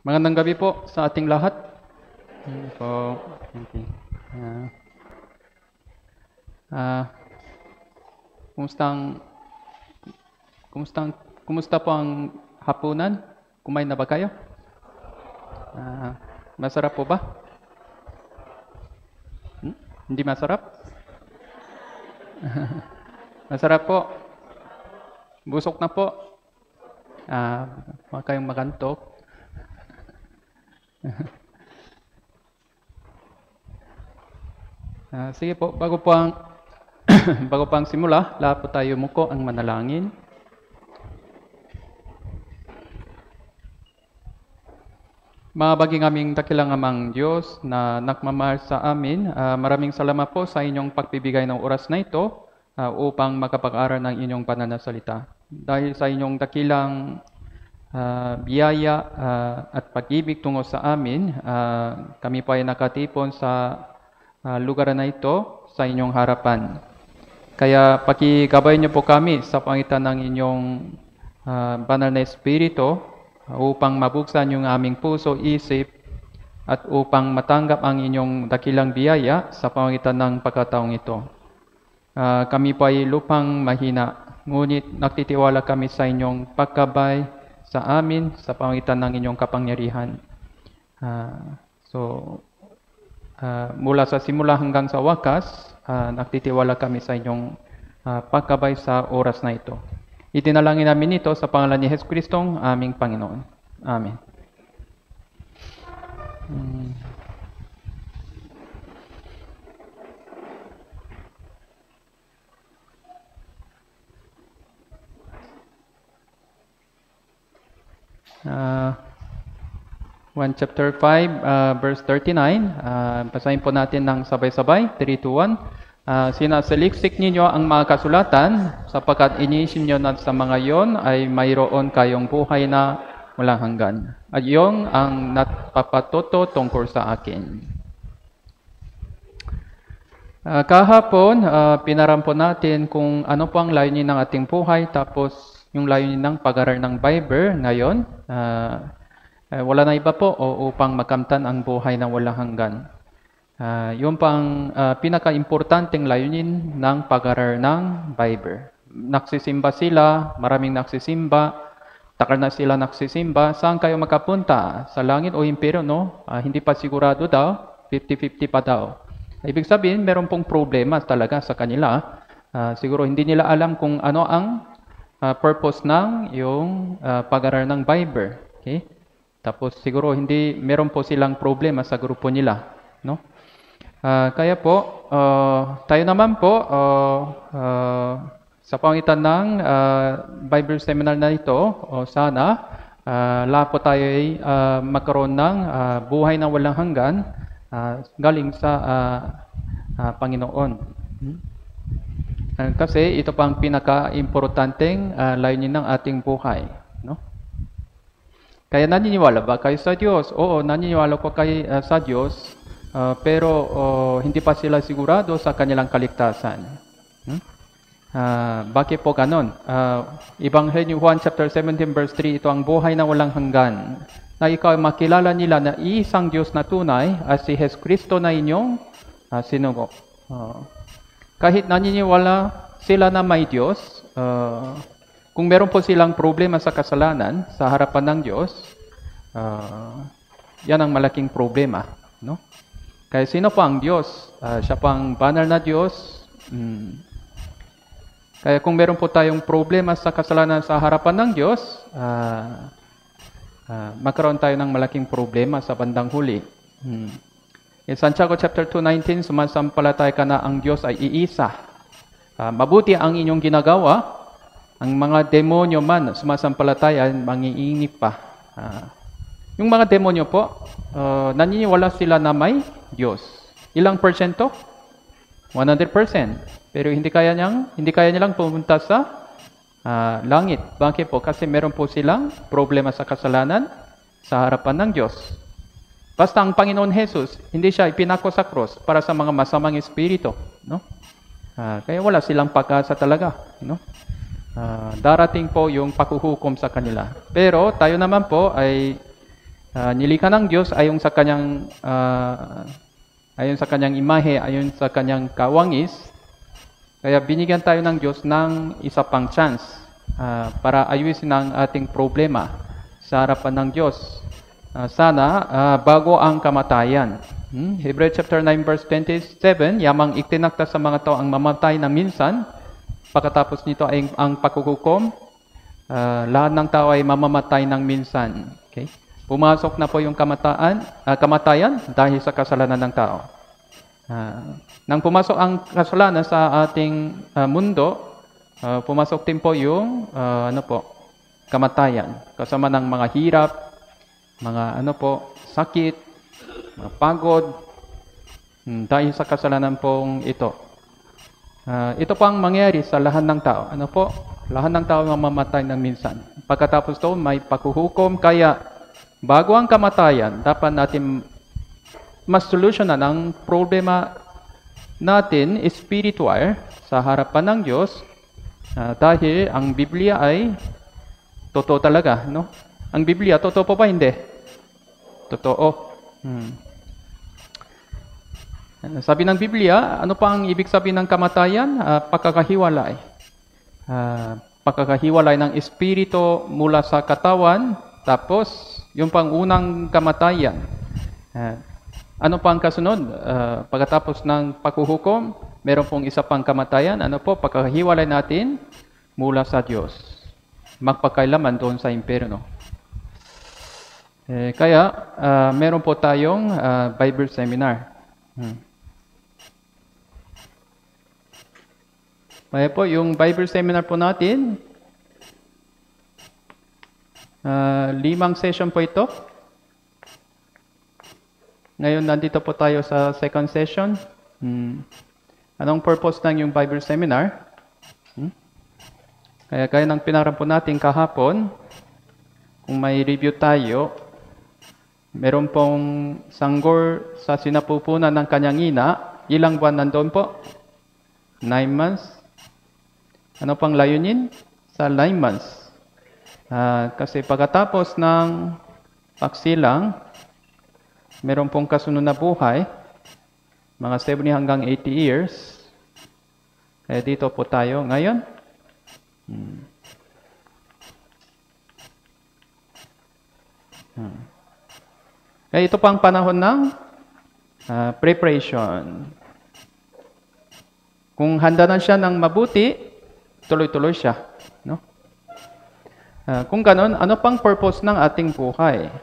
Magandang gabi po sa ating lahat. Ayun po. Thank you. Ah, ah, kumustang, kumusta po ang hapunan? Kumain na ba kayo? Ah, masarap po ba? Hmm? Hindi masarap? masarap po. Busok na po. Ah, huwag kayong magantok. Ah, sige po, bago po ang bago pa ang simula, lahat po tayo muko ang manalangin. Mabaging aming dakilang amang Diyos na nakmamahal sa amin, ah, maraming salamat po sa inyong pagbibigay ng oras na ito ah, upang makapag-aral ng inyong pananasalita. Dahil sa inyong dakilang ah, biyaya ah, at pag-ibig tungo sa amin, ah, kami po ay nakatipon sa ah, lugar na ito sa inyong harapan. Kaya pakigabay niyo po kami sa pangitan ng inyong ah, banal na espiritu ah, upang mabuksan yung aming puso, isip, at upang matanggap ang inyong dakilang biyaya sa pamagitan ng pagkataong ito. Ah, kami po ay lupang mahina, ngunit nagtitiwala kami sa inyong pagkabay sa amin sa pamagitan ng inyong kapangyarihan. Ah, so, ah, mula sa simula hanggang sa wakas, ah, nagtitiwala kami sa inyong ah, pagkabay sa oras na ito. Itinalangin namin ito sa pangalan ni Yesus Kristong aming Panginoon. Amen. Mm. Uh, 1 chapter 5, uh, verse 39. Uh, basahin po natin ng sabay-sabay. 3, 2, 1. Uh, sinasaliksik ninyo ang mga kasulatan sapagkat iniisip nyo na sa mga yon ay mayroon kayong buhay na walang hanggan. At yung ang napapatoto tungkol sa akin. Uh, kahapon, uh, pinarampo natin kung ano po ang layunin ng ating buhay tapos yung layunin ng pag-aral ng Bible ngayon. Uh, wala na iba po o upang makamtan ang buhay na walang hanggan. Uh, yun pang uh, pinaka-importanteng layunin ng pag-aral ng Bible. Nagsisimba sila, maraming nagsisimba, takal na sila nagsisimba. Saan kayo makapunta? Sa langit o impero, no? Uh, hindi pa sigurado daw, 50-50 pa daw. Ibig sabihin, meron pong problema talaga sa kanila. Uh, siguro hindi nila alam kung ano ang uh, purpose ng yung uh, pag-aral ng Bible. Okay? Tapos siguro hindi meron po silang problema sa grupo nila, no? Uh, kaya po uh, tayo naman po uh, uh, sa pangitan ng uh, Bible seminar na ito, uh, sana uh, lahat po tayo ay uh, magkaroon ng uh, buhay na walang hanggan uh, galing sa uh, uh, Panginoon. Hmm? Uh, kasi ito pang pinaka-importanteng uh, layunin ng ating buhay. No? Kaya naniniwala ba kayo sa Diyos? Oo, naniniwala ko kay, uh, sa Diyos, uh, pero uh, hindi pa sila sigurado sa kanilang kaligtasan. Hmm? Uh, bakit po ganon? Uh, Ebanghelyo 1 chapter 17 verse 3, ito ang buhay na walang hanggan. Na ikaw makilala nila na isang Diyos na tunay at si Jesus Kristo na inyong uh, sinugo. Uh, kahit naniniwala sila na may Diyos, uh, kung meron po silang problema sa kasalanan sa harapan ng Diyos, uh, yan ang malaking problema. No? Kaya sino pa ang Diyos? Uh, siya pang banal na Diyos. Mm. Kaya kung meron po tayong problema sa kasalanan sa harapan ng Diyos, uh, uh, magkaroon tayo ng malaking problema sa bandang huli. Hmm. In Santiago chapter 2:19, sumasampalataya ka na ang Diyos ay iisa. Uh, mabuti ang inyong ginagawa, ang mga demonyo man sumasampalataya, mangiinip pa. Uh, yung mga demonyo po, uh, naniniwala sila na may Diyos. Ilang percento? 100%. Pero hindi kaya niyang hindi kaya nilang pumunta sa uh, langit. Bakit po? Kasi meron po silang problema sa kasalanan sa harapan ng Diyos. Basta ang Panginoon Jesus, hindi siya ipinako sa cross para sa mga masamang espiritu, no? Uh, kaya wala silang pag-asa talaga, no? Uh, darating po yung pakuhukom sa kanila. Pero tayo naman po ay ah, nilikha ng Diyos ayon sa kanyang ah, ayon sa kanyang imahe, ayon sa kanyang kawangis. Kaya binigyan tayo ng Diyos ng isa pang chance ah, para ayusin ang ating problema sa harapan ng Diyos. Ah, sana ah, bago ang kamatayan. Hmm? Hebrews chapter 9 verse 27, yamang itinakda sa mga tao ang mamatay na minsan, pagkatapos nito ay ang pagkukukom, ah, lahat ng tao ay mamamatay ng minsan. Okay? Pumasok na po yung kamataan, ah, kamatayan dahil sa kasalanan ng tao. Ah, nang pumasok ang kasalanan sa ating ah, mundo, ah, pumasok din po yung ah, ano po, kamatayan kasama ng mga hirap, mga ano po, sakit, mga pagod, hmm, dahil sa kasalanan pong ito. Ah, ito po ang mangyari sa lahat ng tao. Ano po? Lahat ng tao mamamatay ng minsan. Pagkatapos to, may paghuhukom. Kaya, bago ang kamatayan, dapat natin mas solusyonan ang problema natin spiritual sa harapan ng Diyos ah, dahil ang Biblia ay totoo talaga, no? Ang Biblia, totoo po ba hindi? Totoo. Hmm. Sabi ng Biblia, ano pa ang ibig sabihin ng kamatayan? Ah, pagkakahiwalay. Ah, pagkakahiwalay ng espiritu mula sa katawan, tapos yung pang unang kamatayan. Ah, ano pa ang kasunod? Ah, pagkatapos ng paghuhukom, meron pong isa pang kamatayan. Ano po? Pagkakahiwalay natin mula sa Diyos. Magpakailaman doon sa impyerno. Eh, kaya, ah, meron po tayong ah, Bible seminar. Hmm. Kaya po, yung Bible seminar po natin, ah, limang session po ito. Ngayon, nandito po tayo sa second session. Hmm. Anong purpose ng yung Bible seminar? Hmm? Kaya kaya ng pinaram po natin kahapon, kung may review tayo, meron pong sanggol sa sinapupunan ng kanyang ina. Ilang buwan nandoon po? Nine months. Ano pang layunin? Sa nine months. Ah, kasi pagkatapos ng pagsilang, meron pong kasunod na buhay, mga 70 hanggang 80 years. Kaya dito po tayo ngayon. Hmm. Hmm. Kaya ito pang panahon ng ah, preparation. Kung handa na siya ng mabuti, tuloy-tuloy siya. No? Ah, kung ganon, ano pang purpose ng ating buhay?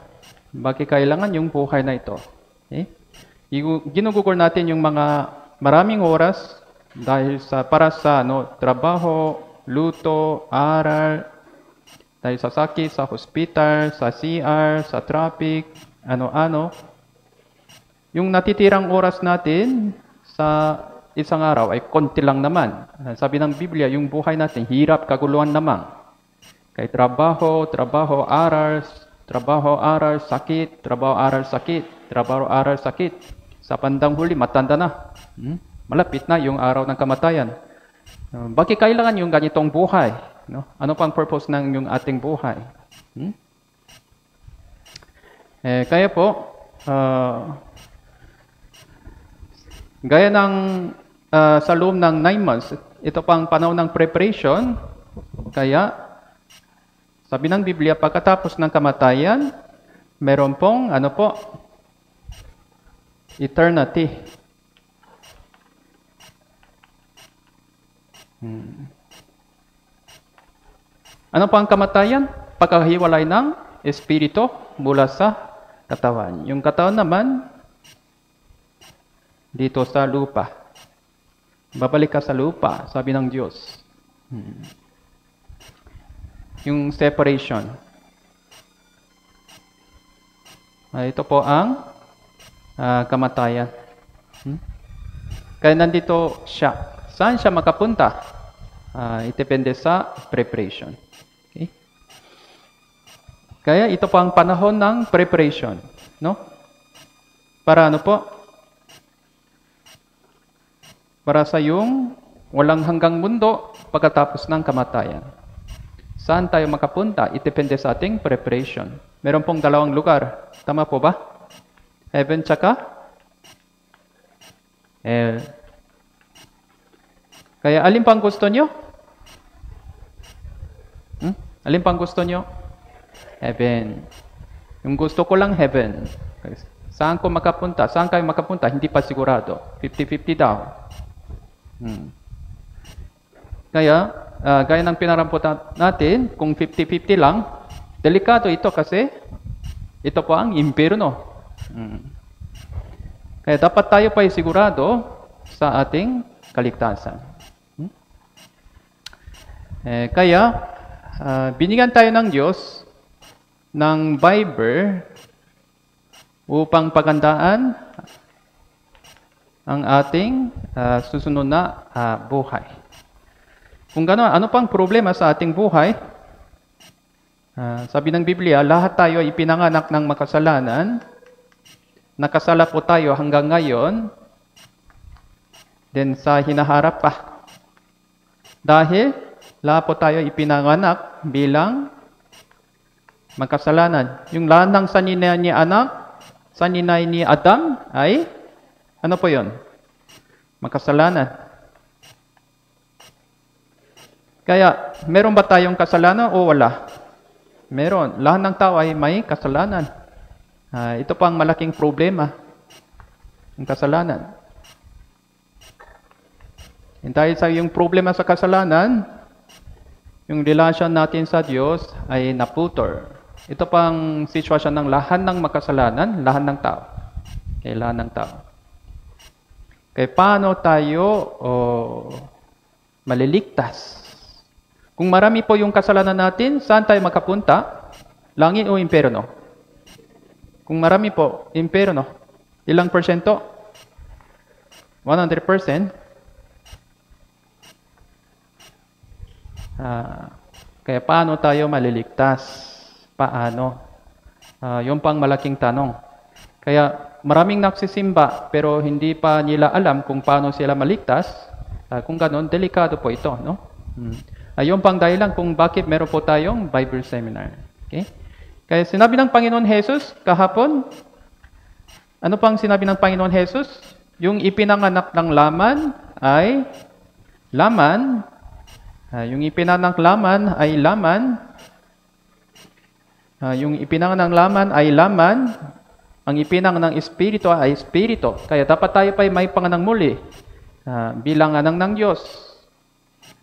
Bakit kailangan yung buhay na ito? Okay? Igu- Ginugugol natin yung mga maraming oras dahil sa para sa ano, trabaho, luto, aral, dahil sa sakit, sa hospital, sa CR, sa traffic, ano-ano. Yung natitirang oras natin sa isang araw ay konti lang naman. Sabi ng Biblia, yung buhay natin, hirap, kaguluhan naman. Kay trabaho, trabaho, aral, trabaho, aral, sakit, trabaho, aral, sakit, trabaho, aral, sakit. Sa pandang huli, matanda na. Hmm? Malapit na yung araw ng kamatayan. Bakit kailangan yung ganitong buhay? No? Ano pang purpose ng yung ating buhay? Hmm? Eh, kaya po, ah, gaya ng ah, sa loob ng 9 months, ito pang panahon ng preparation, kaya sabi ng Biblia, pagkatapos ng kamatayan, meron pong ano po, eternity. Hmm. Ano pa ang kamatayan? Pagkahiwalay ng espiritu mula sa katawan. Yung katawan naman, dito sa lupa. Babalik ka sa lupa, sabi ng Diyos. Hmm. Yung separation. Ah, ito po ang ah, kamatayan. Hmm? Kaya nandito siya. Saan siya makapunta? Ah, itepende sa preparation. Kaya ito po ang panahon ng preparation. No? Para ano po? Para sa yung walang hanggang mundo pagkatapos ng kamatayan. Saan tayo makapunta? Itepende sa ating preparation. Meron pong dalawang lugar. Tama po ba? Heaven tsaka hell. Kaya alin pang gusto nyo? Hmm? Alin pang gusto nyo? Heaven. Yung gusto ko lang heaven. Saan ko makapunta? Saan kayo makapunta? Hindi pa sigurado. 50-50 daw. Hmm. Kaya, uh, gaya ng pinarampot natin, kung 50-50 lang, delikado ito kasi ito po ang impyerno. Hmm. Kaya dapat tayo pa sigurado sa ating kaligtasan. Hmm? Eh, kaya, uh, binigyan tayo ng Diyos ng Bible upang pagandaan ang ating uh, susunod na uh, buhay. Kung gano'n, ano pang problema sa ating buhay? Uh, sabi ng Biblia, lahat tayo ay ipinanganak ng makasalanan. Nakasala po tayo hanggang ngayon. Then sa hinaharap pa. Dahil lahat po tayo ipinanganak bilang makasalanan. Yung lahat ng sanina ni anak, sa ninay ni Adam ay, ano po yon? Makasalanan. Kaya, meron ba tayong kasalanan o wala? Meron. Lahat ng tao ay may kasalanan. Uh, ito pa ang malaking problema. Ang kasalanan. And dahil sa yung problema sa kasalanan, yung relasyon natin sa Diyos ay naputor. Ito pang sitwasyon ng lahat ng makasalanan, lahat ng tao. Okay, lahat ng tao. Kaya paano tayo oh, maliligtas? Kung marami po yung kasalanan natin, saan tayo makapunta? Langit o impyerno? Kung marami po, impyerno. Ilang porsyento? 100%. Ah, kaya paano tayo maliligtas? Paano? Uh, yung pang malaking tanong. Kaya maraming nagsisimba pero hindi pa nila alam kung paano sila maligtas. Uh, kung ganon, delikado po ito. No? Hmm. Uh, yung pang dahilan kung bakit meron po tayong Bible seminar. Okay? Kaya sinabi ng Panginoon Jesus kahapon, ano pang sinabi ng Panginoon Jesus? Yung ipinanganak ng laman ay laman. Uh, yung ipinanganak laman ay laman Uh, yung ipinang ng laman ay laman, ang ipinang ng espiritu ay espiritu. Kaya dapat tayo pa may panganang muli uh, bilang anang ng Diyos.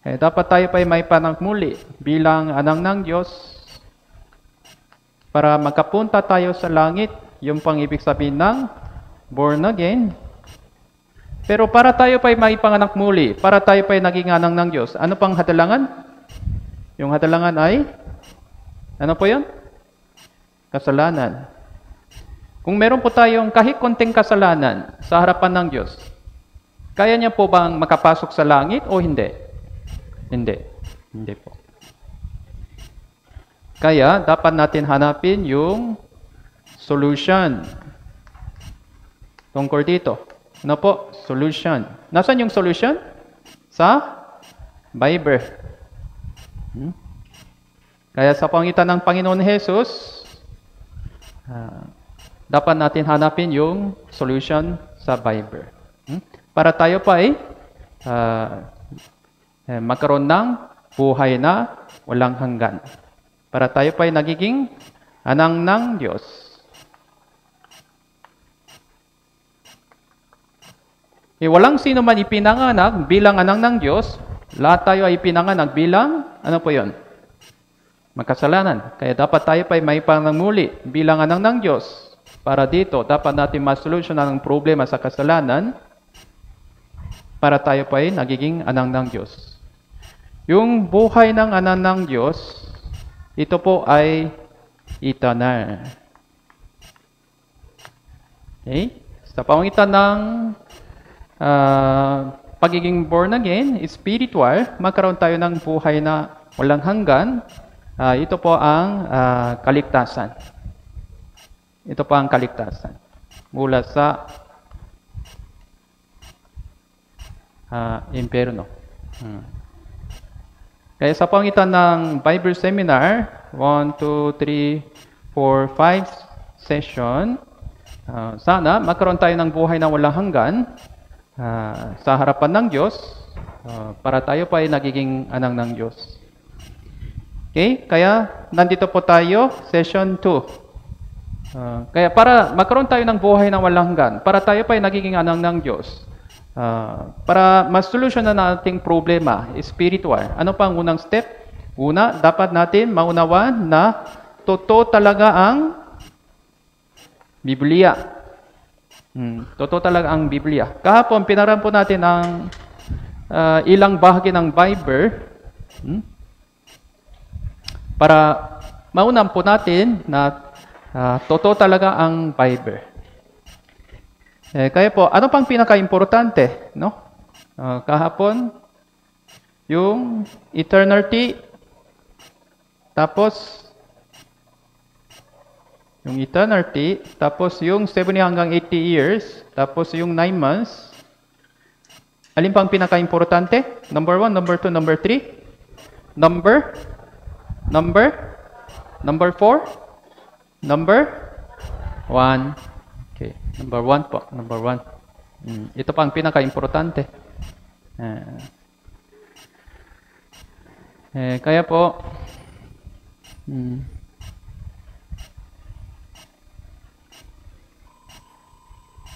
Kaya dapat tayo pa may panang muli bilang anang ng Diyos para makapunta tayo sa langit. Yung pang ibig sabihin ng born again. Pero para tayo pa may panganak muli, para tayo pa naging anang ng Diyos, ano pang hadalangan? Yung hadalangan ay, ano po yun? Kasalanan. Kung meron po tayong kahit konting kasalanan sa harapan ng Diyos, kaya niya po bang makapasok sa langit o hindi? Hindi. Hindi po. Kaya, dapat natin hanapin yung solution. Tungkol dito. Ano po? Solution. Nasaan yung solution? Sa Bible. Hmm? Kaya sa pangitan ng Panginoon Jesus, Uh, dapat natin hanapin yung solution sa Bible. Hmm? Para tayo pa ay uh, eh, magkaroon ng buhay na walang hanggan. Para tayo pa ay nagiging anang ng Diyos. E walang sino man ipinanganak bilang anang ng Diyos, lahat tayo ay ipinanganak bilang, ano po yon? Makasalanan. Kaya dapat tayo pa may panamuli bilang anang ng Diyos. Para dito, dapat natin masolusyonan ang problema sa kasalanan para tayo pa ay nagiging anang ng Diyos. Yung buhay ng anang ng Diyos, ito po ay eternal. Okay? Sa pangitan ng uh, pagiging born again, spiritual, magkaroon tayo ng buhay na walang hanggan, Uh, ito po ang uh, kaligtasan. Ito po ang kaligtasan. Mula sa uh, impyerno. Hmm. Kaya sa pangitan ng Bible Seminar, 1, 2, 3, 4, 5 session, uh, sana magkaroon tayo ng buhay na walang hanggan uh, sa harapan ng Diyos uh, para tayo pa ay nagiging anang ng Diyos. Okay? Kaya nandito po tayo, session 2. Uh, kaya para magkaroon tayo ng buhay na walang hanggan, para tayo pa ay nagiging anang ng Diyos, Uh, para mas-solusyon na nating problema, spiritual. Ano pa ang unang step? Una, dapat natin maunawan na totoo talaga ang Biblia. Hmm, totoo talaga ang Biblia. Kahapon, pinaran po natin ang uh, ilang bahagi ng Bible hmm, para maunan po natin na uh, totoo talaga ang Bible. Eh, kaya po, ano pang pinaka-importante? No? Uh, kahapon, yung eternity, tapos yung eternity, tapos yung 70 hanggang 80 years, tapos yung 9 months. Alin pang pinaka-importante? Number 1, number 2, number 3? Number? Number? Number 4? Number? 1. Okay. Number one po. Number one. Mm. Ito pa ang pinaka-importante. Uh, eh, kaya po, mm,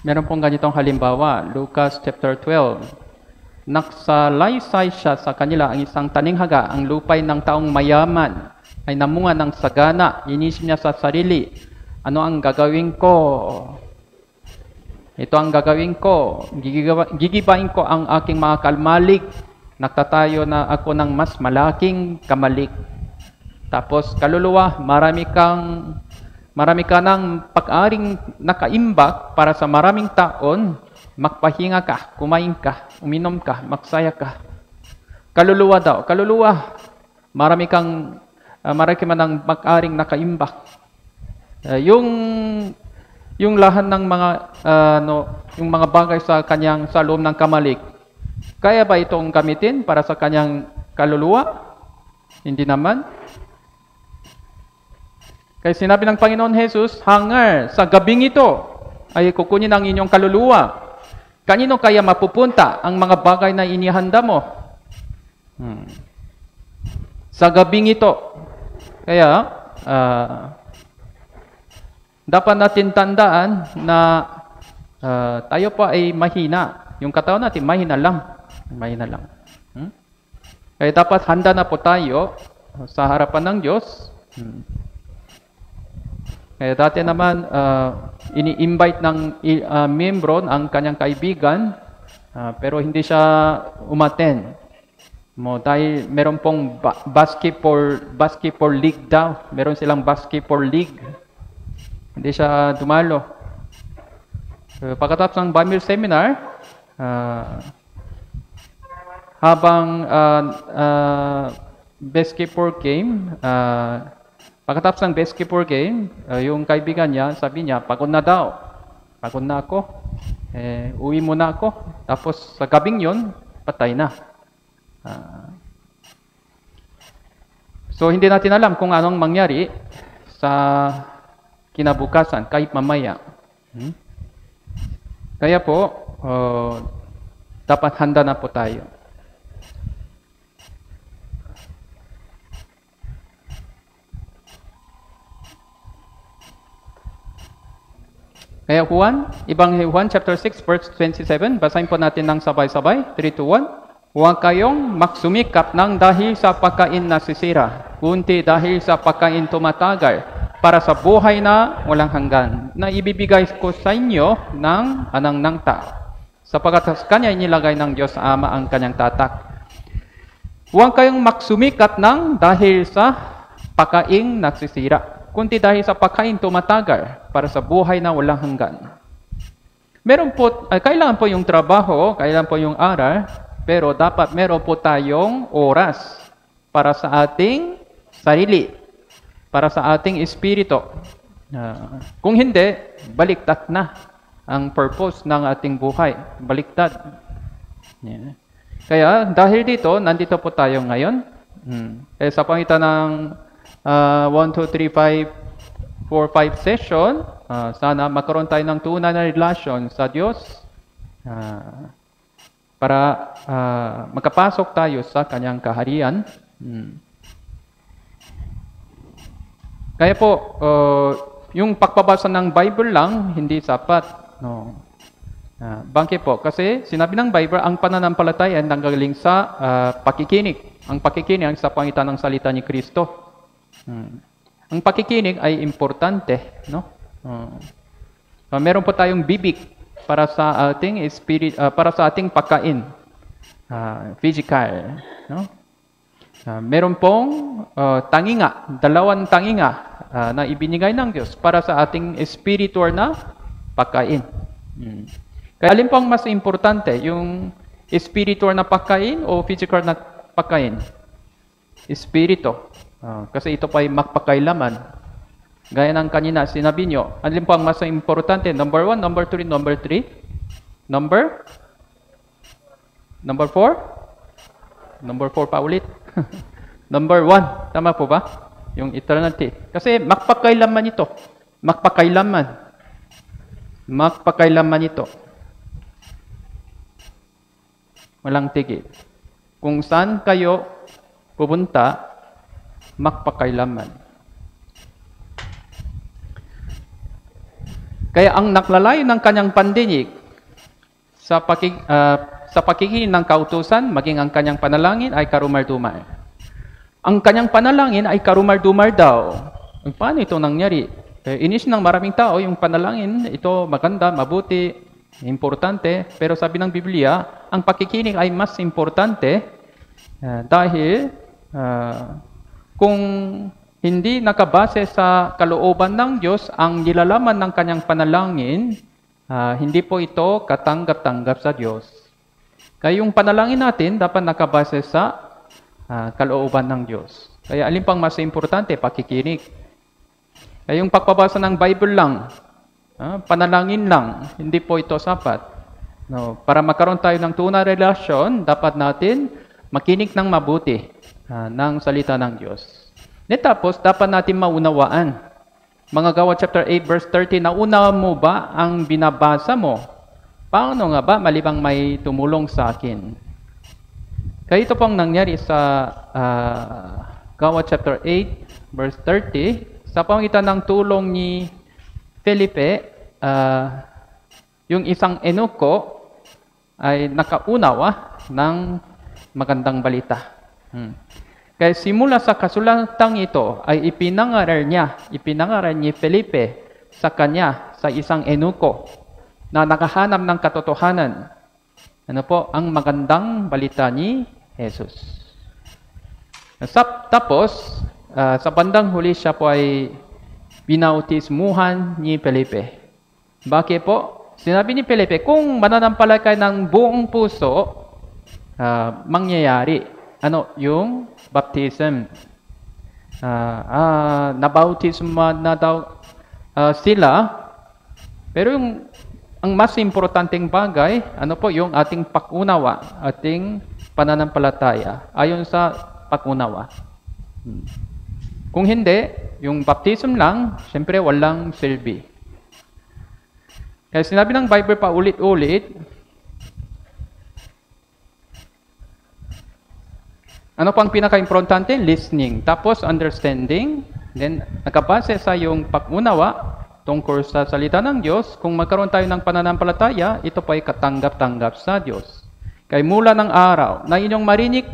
meron pong ganitong halimbawa. Lucas chapter 12. Naksalaysay siya sa kanila ang isang taninghaga, ang lupay ng taong mayaman ay namunga ng sagana. Inisip niya sa sarili, ano ang gagawin ko? Ito ang gagawin ko. gigibain ko ang aking mga kalmalik. Nagtatayo na ako ng mas malaking kamalik. Tapos kaluluwa, marami kang marami ka ng pag-aring nakaimbak para sa maraming taon, magpahinga ka, kumain ka, uminom ka, magsaya ka. Kaluluwa daw, kaluluwa, marami kang uh, marami man ng pag-aring nakaimbak. Uh, yung yung lahat ng mga uh, no, yung mga bagay sa kanyang sa loob ng kamalik. Kaya ba itong gamitin para sa kanyang kaluluwa? Hindi naman. Kaya sinabi ng Panginoon Jesus, hangar sa gabing ito ay kukunin ang inyong kaluluwa. Kanino kaya mapupunta ang mga bagay na inihanda mo? Hmm. Sa gabing ito. Kaya, uh, dapat natin tandaan na uh, tayo pa ay mahina. Yung katawan natin, mahina lang. Mahina lang. Hmm? Kaya dapat handa na po tayo sa harapan ng Diyos. Hmm. Kaya dati naman, uh, ini-invite ng uh, membro ang kanyang kaibigan, uh, pero hindi siya umaten. Mo dahil meron pong ba- basketball basketball league daw. Meron silang basketball league. Hindi siya dumalo. So, pagkatapos ng Bible seminar, uh, habang uh, uh, basketball game, uh, pagkatapos ng basketball game, uh, yung kaibigan niya, sabi niya, pagod na daw. Pagod na ako. Eh, uwi muna ako. Tapos sa gabing yon, patay na. Uh, so hindi natin alam kung anong mangyari sa kinabukasan, kahit mamaya. Hmm? Kaya po, uh, dapat handa na po tayo. Kaya Juan, ibang Juan chapter 6 verse 27, basahin po natin ng sabay-sabay, 3 to 1. Huwag kayong magsumikap ng dahil sa pagkain na sisira, kundi dahil sa pagkain tumatagal, para sa buhay na walang hanggan na ibibigay ko sa inyo ng anang ng tao. Sapagkat sa kanya inilagay ng Diyos Ama ang kanyang tatak. Huwag kayong maksumikat ng dahil sa pakaing nagsisira, kundi dahil sa pakain tumatagal para sa buhay na walang hanggan. Meron po, ay, kailangan po yung trabaho, kailangan po yung aral, pero dapat meron po tayong oras para sa ating sarili, para sa ating espiritu. Uh, kung hindi, baliktad na ang purpose ng ating buhay. Baliktad. Yeah. Kaya dahil dito, nandito po tayo ngayon Hmm. Eh, sa pangitan ng uh, 1, 2, 3, 5, 4, 5 session, uh, sana magkaroon tayo ng tunay na relasyon sa Diyos uh, para uh, makapasok tayo sa kanyang kaharian. Hmm. Kaya po, uh, yung pagpabasa ng Bible lang, hindi sapat. No. Uh, bangke po, kasi sinabi ng Bible, ang pananampalataya ay nanggaling sa uh, pakikinig. Ang pakikinig sa pangitan ng salita ni Kristo. Hmm. Ang pakikinig ay importante, no? Uh, uh, meron po tayong bibig para sa ating spirit, uh, para sa ating pagkain. Uh, physical, no? Uh, meron pong uh, tanginga, dalawang tanginga uh, na ibinigay ng Diyos para sa ating spiritual na pagkain. Hmm. Kaya alin pang mas importante, yung spiritual na pagkain o physical na pagkain? Espiritu. Uh, kasi ito pa ay magpakailaman. Gaya ng kanina, sinabi nyo, alin pang mas importante? Number one, number three, number three? Number? Number four? Number four pa ulit. number one. Tama po ba? Yung eternity. Kasi magpakailaman ito. Magpakailaman. Magpakailaman ito. Walang tigil. Kung saan kayo pupunta, magpakailaman. Kaya ang naklalayo ng kanyang pandinig sa, pakik, uh, sa pakikinig ng kautusan, maging ang kanyang panalangin ay karumar-dumar. Ang kanyang panalangin ay karumar-dumar daw. Paano ito nangyari? Eh, inis ng maraming tao, yung panalangin, ito maganda, mabuti, importante. Pero sabi ng Biblia, ang pakikinig ay mas importante uh, dahil uh, kung hindi nakabase sa kalooban ng Diyos ang nilalaman ng kanyang panalangin, uh, hindi po ito katanggap-tanggap sa Diyos. Kaya yung panalangin natin dapat nakabase sa uh, kalooban ng Diyos. Kaya alin pang mas importante, pakikinig. Kaya yung pagpabasa ng Bible lang, uh, panalangin lang, hindi po ito sapat. No, para magkaroon tayo ng tunay relasyon, dapat natin makinig ng mabuti uh, ng salita ng Diyos. At tapos, dapat natin maunawaan. Mga gawa chapter 8 verse 30, naunawa mo ba ang binabasa mo? Paano nga ba malibang may tumulong sa akin? Kaya ito pong nangyari sa uh, Gawa chapter 8 verse 30, sa pamagitan ng tulong ni Felipe, uh, yung isang enuko ay nakaunawa ng magandang balita. Hmm. Kaya simula sa kasulatang ito ay ipinangaral niya, ipinangaral ni Felipe sa kanya sa isang enuko na nakahanap ng katotohanan. Ano po ang magandang balita ni Jesus. Tapos, uh, sa bandang huli siya po ay binautismuhan ni Felipe. Bakit po? Sinabi ni Felipe, kung mananampalataya ng buong puso, uh, mangyayari. Ano? Yung baptism. Uh, uh, nabautisma na daw uh, sila. Pero yung ang mas importanteng bagay, ano po, yung ating pakunawa, ating pananampalataya, ayon sa pakunawa. Hmm. Kung hindi, yung baptism lang, siyempre walang silbi. Kaya sinabi ng Bible pa ulit-ulit, Ano pang pinaka-importante? Listening. Tapos understanding. Then, nakabase sa yung pag-unawa tungkol sa salita ng Diyos, kung magkaroon tayo ng pananampalataya, ito po ay katanggap-tanggap sa Diyos. Kay mula ng araw na inyong marinig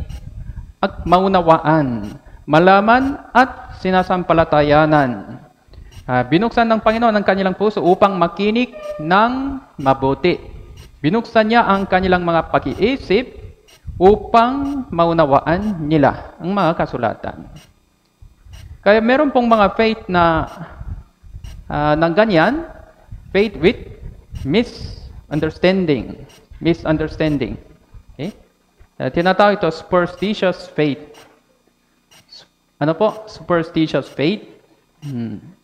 at maunawaan, malaman at sinasampalatayanan. Uh, binuksan ng Panginoon ang kanilang puso upang makinig ng mabuti. Binuksan niya ang kanilang mga pag-iisip upang maunawaan nila ang mga kasulatan. Kaya meron pong mga faith na uh, ng ganyan, faith with misunderstanding. Misunderstanding. Okay? Uh, tinatawag ito superstitious faith. Ano po? Superstitious faith. Hmm.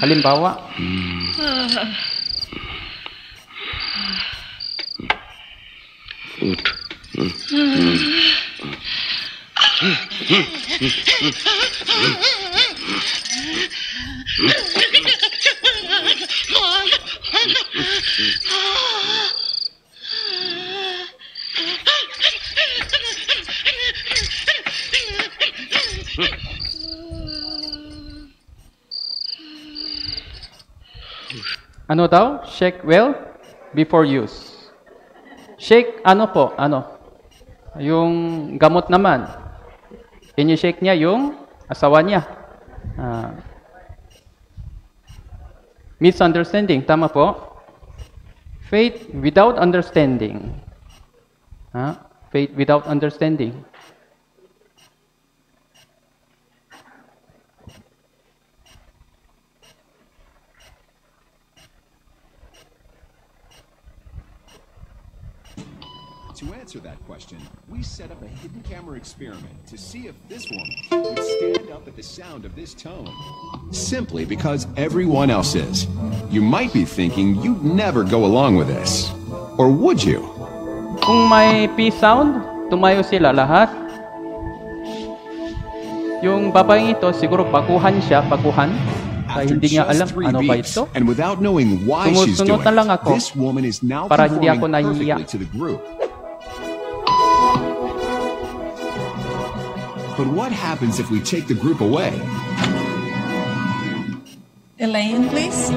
Halimbawa, ano daw? Shake well before use. Shake, ano po? Ano? Yung gamot naman. Ini-shake niya yung asawa niya. Ah. misunderstanding, tama po? Faith without understanding. Ha? Faith without understanding. To answer that question, we set up a hidden camera experiment to see if this woman would stand up at the sound of this tone. Simply because everyone else is. You might be thinking you'd never go along with this. Or would you? Kung may peace sound, tumayo sila lahat. Yung babaeng ito, siguro baguhan siya, baguhan. Kaya hindi niya alam ano ba ito. doing na lang ako para hindi ako nahihiya. But what happens if we take the group away? Elaine, please.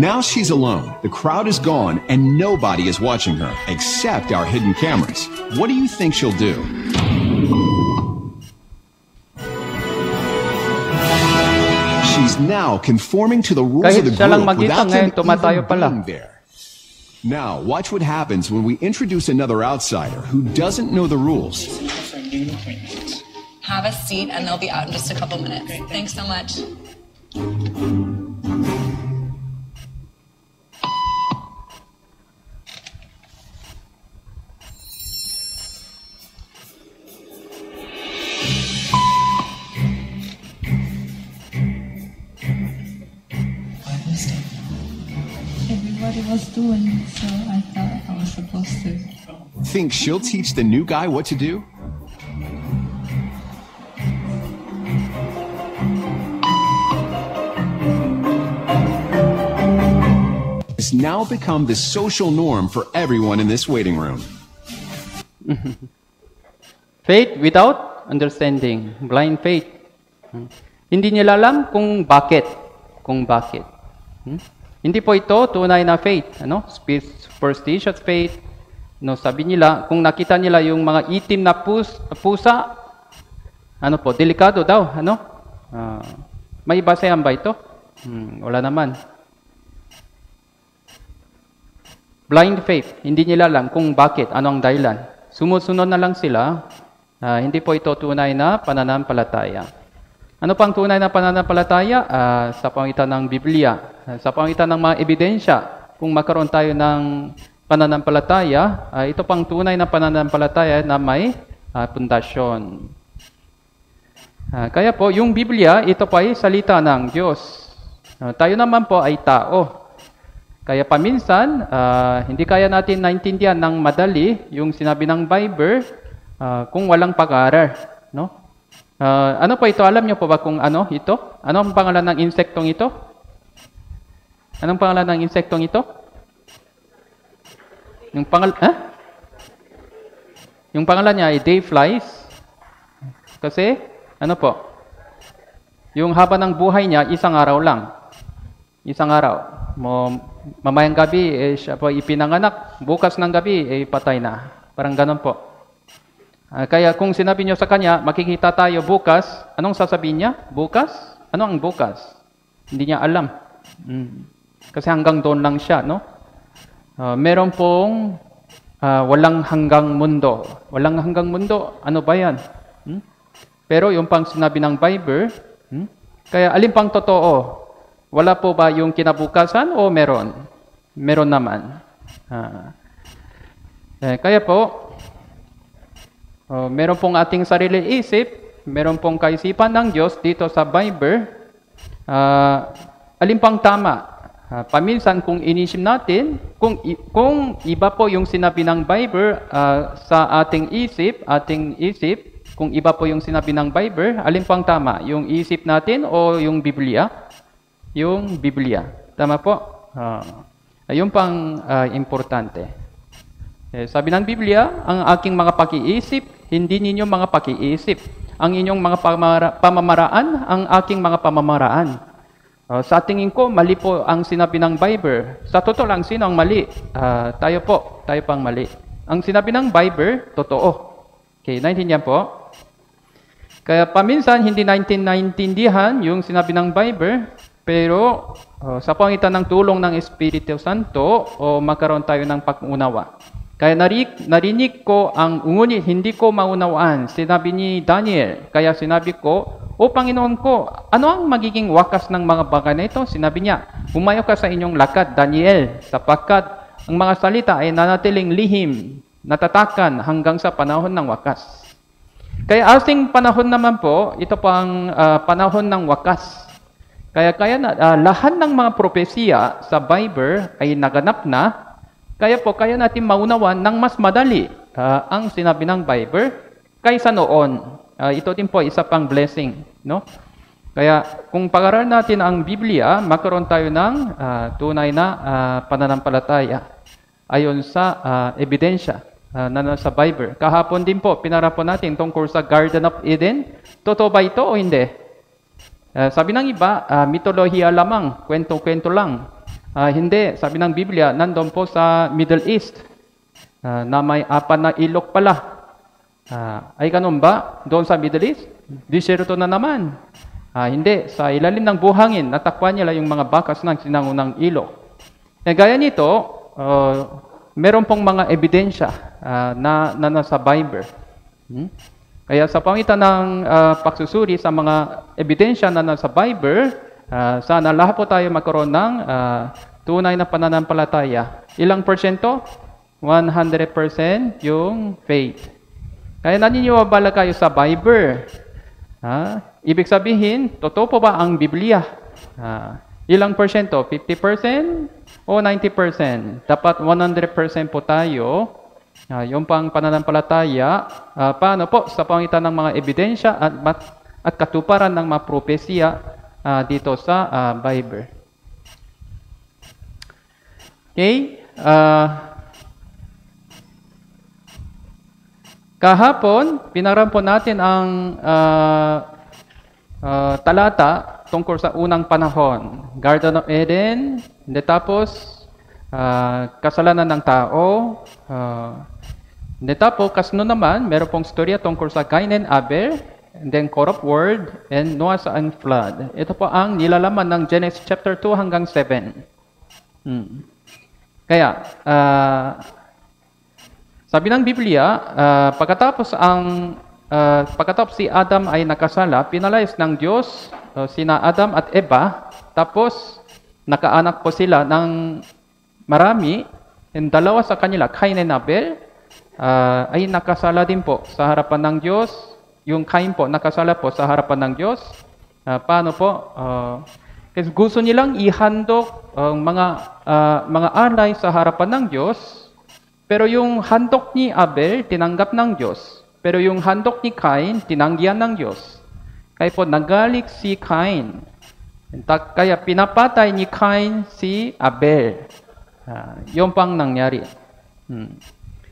Now she's alone. The crowd is gone, and nobody is watching her except our hidden cameras. What do you think she'll do? She's now conforming to the rules Kahit of the group without them ngayon even pala. being there. Now, watch what happens when we introduce another outsider who doesn't know the rules. Have a seat, and they'll be out in just a couple minutes. Thanks so much. Think she'll teach the new guy what to do? It's now become the social norm for everyone in this waiting room. Faith without understanding. Blind faith. Hmm. Hindi nila alam kung bakit. Kung bakit. Hmm? Hindi po ito tunay na faith. Ano? Superstitious faith. No, sabi nila, kung nakita nila yung mga itim na pus- pusa, ano po, delikado daw. Ano? Ah, may basehan ba ito? Hmm, wala naman. Blind faith, hindi nila alam kung bakit, ano ang dahilan. Sumusunod na lang sila. Ah, hindi po ito tunay na pananampalataya. Ano pang tunay na pananampalataya? Ah, sa pamitan ng Biblia, ah, sa pamitan ng mga ebidensya, kung magkaroon tayo ng pananampalataya, ah, ito pang tunay na pananampalataya na may ah, pundasyon. Ah, kaya po, yung Biblia, ito po ay salita ng Diyos. Ah, tayo naman po ay tao. Kaya paminsan, ah, hindi kaya natin naintindihan ng madali yung sinabi ng Bible ah, kung walang pag-aaral. No? Ah, ano po ito? Alam niyo po ba kung ano ito? Ano ang pangalan ng insektong ito? Anong pangalan ng insektong ito? Yung pangal ha? Yung pangalan niya ay day flies. Kasi ano po? Yung haba ng buhay niya isang araw lang. Isang araw. Mamayang gabi eh siya po ipinanganak. Bukas ng gabi eh patay na. Parang ganun po. Ah, kaya kung sinabi niyo sa kanya, makikita tayo bukas, anong sasabihin niya? Bukas? Ano ang bukas? Hindi niya alam. Mm. Kasi hanggang doon lang siya, no? Ah, meron pong ah, walang hanggang mundo. Walang hanggang mundo, ano ba yan? Hmm? Pero yung pang sinabi ng Bible, hmm? kaya alin pang totoo? Wala po ba yung kinabukasan o meron? Meron naman. Ah. Eh, kaya po, oh, meron pong ating sarili isip, meron pong kaisipan ng Diyos dito sa Bible. Ah, alin pang tama? Ah, paminsan kung inisip natin, kung, kung iba po yung sinabi ng Bible ah, sa ating isip, ating isip, kung iba po yung sinabi ng Bible, alin pang tama? Yung isip natin o yung Biblia? Yung Biblia. Tama po? Ah, ayun pang ah, importante. Eh, sabi ng Biblia, ang aking mga pakiisip, hindi ninyo mga pakiisip. Ang inyong mga pamara- pamamaraan, ang aking mga pamamaraan. Uh, sa tingin ko, mali po ang sinabi ng Bible. Sa totoo lang, sino ang mali? Ah, tayo po, tayo pang mali. Ang sinabi ng Bible, totoo. Okay, naintindihan po? Kaya paminsan hindi natin naintindihan yung sinabi ng Bible, pero uh, sa pangitan ng tulong ng Espiritu Santo, o magkaroon tayo ng pag-unawa. Kaya narinig, narinig ko ang ngunit hindi ko maunawaan. Sinabi ni Daniel, kaya sinabi ko, O Panginoon ko, ano ang magiging wakas ng mga bagay na ito? Sinabi niya, Humayo ka sa inyong lakad, Daniel, sapagkat ang mga salita ay nanatiling lihim, natatakan hanggang sa panahon ng wakas. Kaya asing panahon naman po, ito po ang ah, panahon ng wakas. Kaya kaya na, ah, lahat ng mga propesiya sa Bible ay naganap na. Kaya po kaya natin maunawan ng mas madali ah, ang sinabi ng Bible kaysa noon. Ah, ito din po isa pang blessing, no? Kaya kung pag-aralan natin ang Biblia, magkaroon tayo ng ah, tunay na ah, pananampalataya ayon sa ah, ebidensya ah, na nasa Bible. Kahapon din po, pinarapon natin tungkol sa Garden of Eden. Totoo ba ito o hindi? Ah, sabi ng iba, ah, mitolohiya lamang, kwento-kwento lang. Ah, hindi, sabi ng Biblia, nandun po sa Middle East ah, na may apat na ilog pala. Ah, ay ganun ba? Doon sa Middle East? Disyerto na naman. Ah, hindi, sa ilalim ng buhangin, natakpan nila yung mga bakas ng sinangunang ilog. Eh, gaya nito, uh, meron pong mga ebidensya ah, na, na nasa Bible. Hmm? Kaya sa pangitan ng ah, pagsusuri sa mga ebidensya na nasa Bible, ah, sana lahat po tayo magkaroon ng ah, tunay na pananampalataya. Ilang porsyento? 100% yung faith. Kaya naniniwala kayo sa Bible. Ha? Ibig sabihin, totoo po ba ang Biblia? Ah, ilang porsyento? 50% o 90%? Dapat 100% po tayo. Ah, yung pang pananampalataya, ah, paano po sa pangitan ng mga ebidensya at, at katuparan ng mga propesya ah, dito sa ah, Bible. Okay? Ah, Kahapon, pinaram po natin ang ah, ah, talata tungkol sa unang panahon. Garden of Eden, hindi tapos ah, kasalanan ng tao. ah, hindi tapos, kasno naman, meron pong storya tungkol sa Cain and Abel, and then corrupt world, and Noah's and flood. Ito po ang nilalaman ng Genesis chapter 2 hanggang 7. Hmm. Kaya, ah, sabi ng Biblia, ah, pagkatapos ang ah, pagkatapos si Adam ay nakasala, pinalayas ng Diyos ah, sina Adam at Eva, tapos nakaanak po sila ng marami, and dalawa sa kanila, Cain and Abel, ah, ay nakasala din po sa harapan ng Diyos. Yung Cain po, nakasala po sa harapan ng Diyos. Ah, paano po? Ah, kasi gusto nilang ihandok ang mga ah, mga alay sa harapan ng Diyos, pero yung handok ni Abel, tinanggap ng Diyos. Pero yung handok ni Cain, tinanggihan ng Diyos. Kaya po, nagalik si Cain. Kaya pinapatay ni Cain si Abel. Ah, yung pang nangyari. Hmm.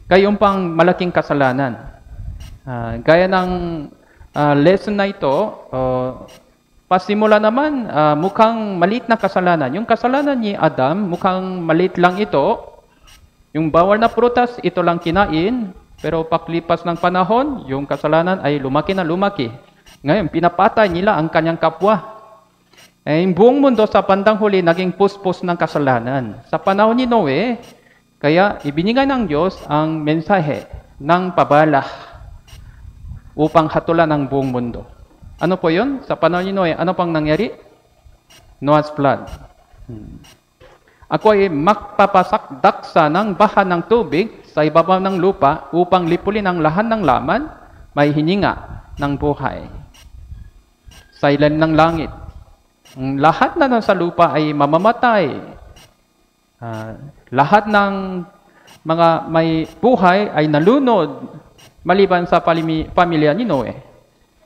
Kaya yung pang malaking kasalanan. Ah, gaya ng ah, lesson na ito, oh, pasimula naman, ah, mukhang maliit na kasalanan. Yung kasalanan ni Adam, mukhang maliit lang ito, yung bawal na prutas, ito lang kinain, pero paklipas ng panahon, yung kasalanan ay lumaki na lumaki. Ngayon, pinapatay nila ang kanyang kapwa. Eh, yung buong mundo sa pandang huli, naging puspos ng kasalanan. Sa panahon ni Noe, Kaya ibinigay ng Diyos ang mensahe ng pabala upang hatulan ang buong mundo. Ano po yun? Sa panahon ni Noe, ano pang nangyari? Noah's flood. Hmm. Ako ay magpapasakdaksa ng baha ng tubig sa ibabaw ng lupa upang lipulin ang lahat ng laman, may hininga ng buhay. Sa ilan ng langit. Ang lahat na nasa lupa ay mamamatay. Uh, lahat ng mga may buhay ay nalunod maliban sa pamilya ni Noe.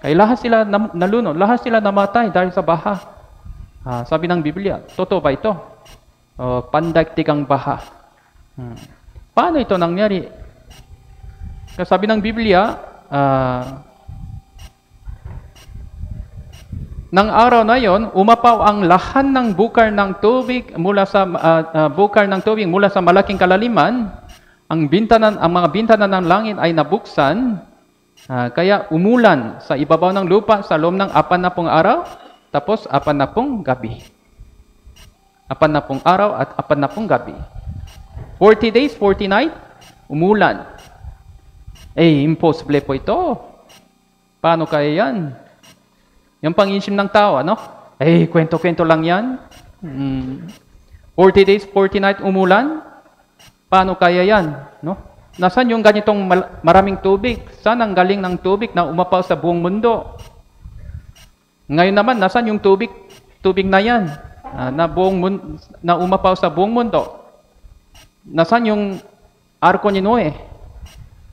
Kaya lahat sila nalunod, lahat sila namatay dahil sa baha. Uh, sabi ng Biblia, totoo ba ito? Uh, pandagtigang baha. Hmm. Paano ito nangyari? Kasi sabi ng Biblia, uh, Nang araw na yon, umapaw ang lahat ng bukar ng tubig mula sa uh, uh, bukar ng tubig mula sa malaking kalaliman. Ang bintana ang mga bintana ng langit ay nabuksan. Uh, kaya umulan sa ibabaw ng lupa sa loob ng apat na pong araw, tapos apat na pong gabi. Apat na pong araw at apat na pong gabi. 40 days, 40 night, umulan. Eh, impossible po ito. Paano kaya yan? Yung pangisim ng tao, ano? Eh, kwento-kwento lang yan. Mm. 40 days, 40 night umulan. Paano kaya yan? No? Nasaan yung ganitong maraming tubig? Saan ang galing ng tubig na umapaw sa buong mundo? Ngayon naman, nasaan yung tubig? Tubig na yan uh, na, buong na umapaw sa buong mundo. Nasaan yung arko ni Noe?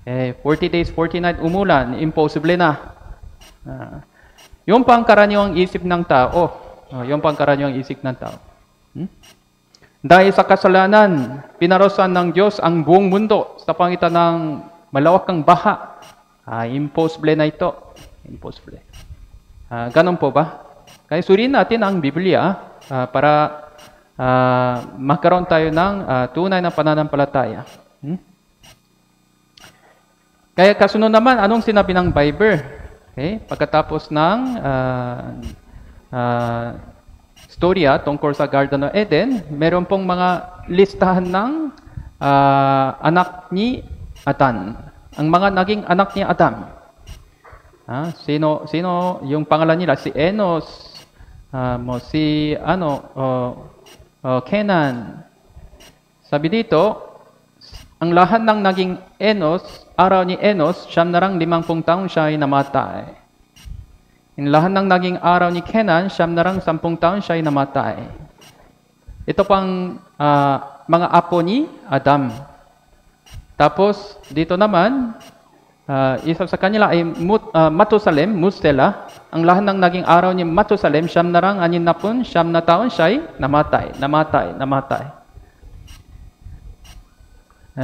Eh, 40 days, 40 night umulan. Impossible na. Uh, yung pangkaraniwang isip ng tao. Oh, yung pangkaraniwang isip ng tao. Hmm? Dahil sa kasalanan, pinarosan ng Diyos ang buong mundo sa pangitan ng malawakang baha. Ah, impossible na ito. Impossible. Ah, ganun po ba? Kaya suriin natin ang Biblia ah, para ah, magkaroon tayo ng ah, tunay na pananampalataya. Hmm? Kaya kasunod naman, anong sinabi ng Bible? Okay? Pagkatapos ng uh, uh, storya tungkol sa Garden of Eden, meron pong mga listahan ng uh, anak ni Atan. Ang mga naging anak ni Adam. Ah, sino sino yung pangalan nila si Enos, uh, mo si ano uh, uh, Kenan. Sabi dito, ang lahat ng naging Enos, araw ni Enos, siyam na rang limampung taon siya ay namatay. Ang lahat ng naging araw ni Kenan, siyam na rang sampung taon siya ay namatay. Ito pang uh, mga apo ni Adam. Tapos, dito naman, uh, isa sa kanila ay Mut, uh, Matusalem, Mustela. Ang lahat ng naging araw ni Matusalem, siyam na rang anin na pun, siyam na taon siya ay namatay, namatay, namatay.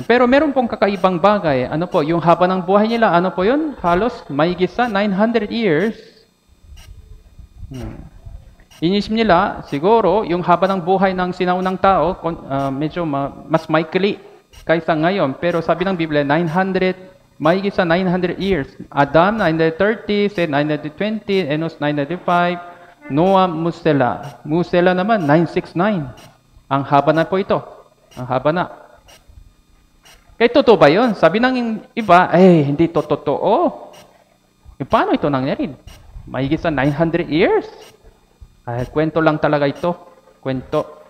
Pero meron pong kakaibang bagay. Ano po, yung haba ng buhay nila, ano po yun? Halos may gisa 900 years. Hmm. Inisip nila, siguro, yung haba ng buhay ng sinaunang tao, uh, medyo ma- mas maikli kaysa ngayon. Pero sabi ng Biblia, 900, may gisa 900 years. Adam, 930, Seth, 920, Enos, 995, Noah, Musela. Musela naman, 969. Ang haba na po ito. Ang haba na. Kaya totoo ba yun? Sabi ng iba, eh, hindi to totoo. E, paano ito nangyari? Mahigit sa 900 years? Ay, kwento lang talaga ito. Kwento.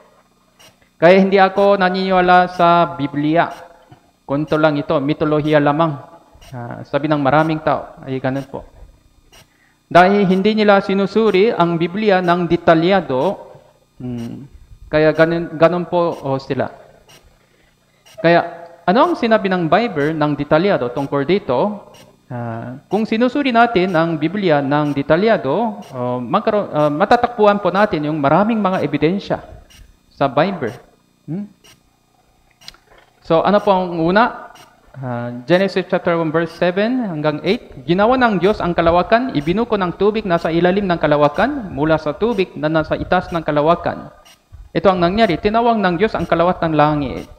Kaya hindi ako naniniwala sa Biblia. Kwento lang ito. Mitolohiya lamang. Uh, sabi ng maraming tao. Ay, ganun po. Dahil hindi nila sinusuri ang Biblia ng detalyado, hmm, kaya ganun, ganun po oh, sila. Kaya ano ang sinabi ng Bible ng detalyado tungkol dito? Uh, kung sinusuri natin ang Biblia ng detalyado, uh, magkaroon, uh, matatakpuan po natin yung maraming mga ebidensya sa Bible. Hmm? So ano po ang una? Uh, Genesis chapter 1 verse 7 hanggang 8. Ginawa ng Diyos ang kalawakan, ibinuko ng tubig nasa ilalim ng kalawakan mula sa tubig na nasa itas ng kalawakan. Ito ang nangyari. Tinawag ng Diyos ang kalawat ng langit.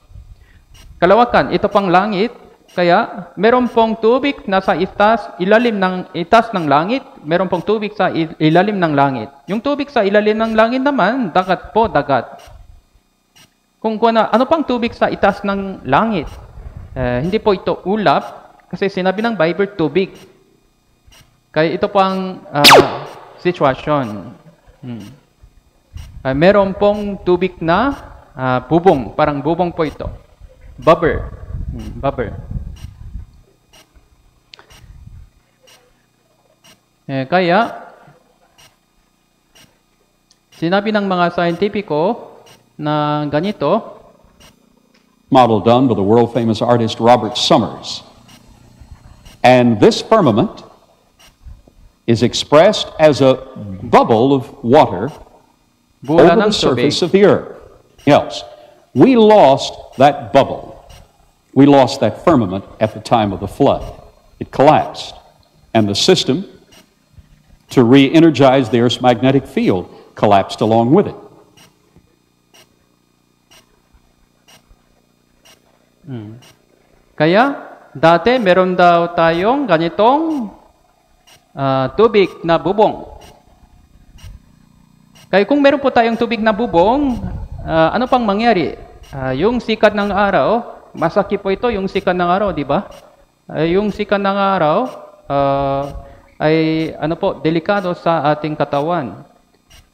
Kalawakan, ito pang langit, kaya meron pong tubig nasa itas, ilalim ng itas ng langit, meron pong tubig sa ilalim ng langit. Yung tubig sa ilalim ng langit naman, dagat po, dagat. kung kuha ano pang tubig sa itaas ng langit. Eh, hindi po ito ulap kasi sinabi ng Bible tubig. Kaya ito po ang ah, sitwasyon. Hmm. Ah, meron pong tubig na ah, bubong, parang bubong po ito. Bubber. Hmm, bubber. Eh, kaya, sinabi ng mga scientifico na ganito, model done by the world famous artist Robert Summers. And this firmament is expressed as a bubble of water bula over the tubig. surface of the earth. Yes. We lost that bubble. We lost that firmament at the time of the flood. It collapsed. And the system to re energize the Earth's magnetic field collapsed along with it. Kaya, dati meron daw tayong ganitong ah, tubig na bubong. Kaya kung meron po tayong tubig na bubong, ah, ano pang mangyari? Ah, yung sikat ng araw, masakit po ito yung sikat ng araw, di ba? Ay, yung sikat ng araw ah, ay ano po, delikado sa ating katawan.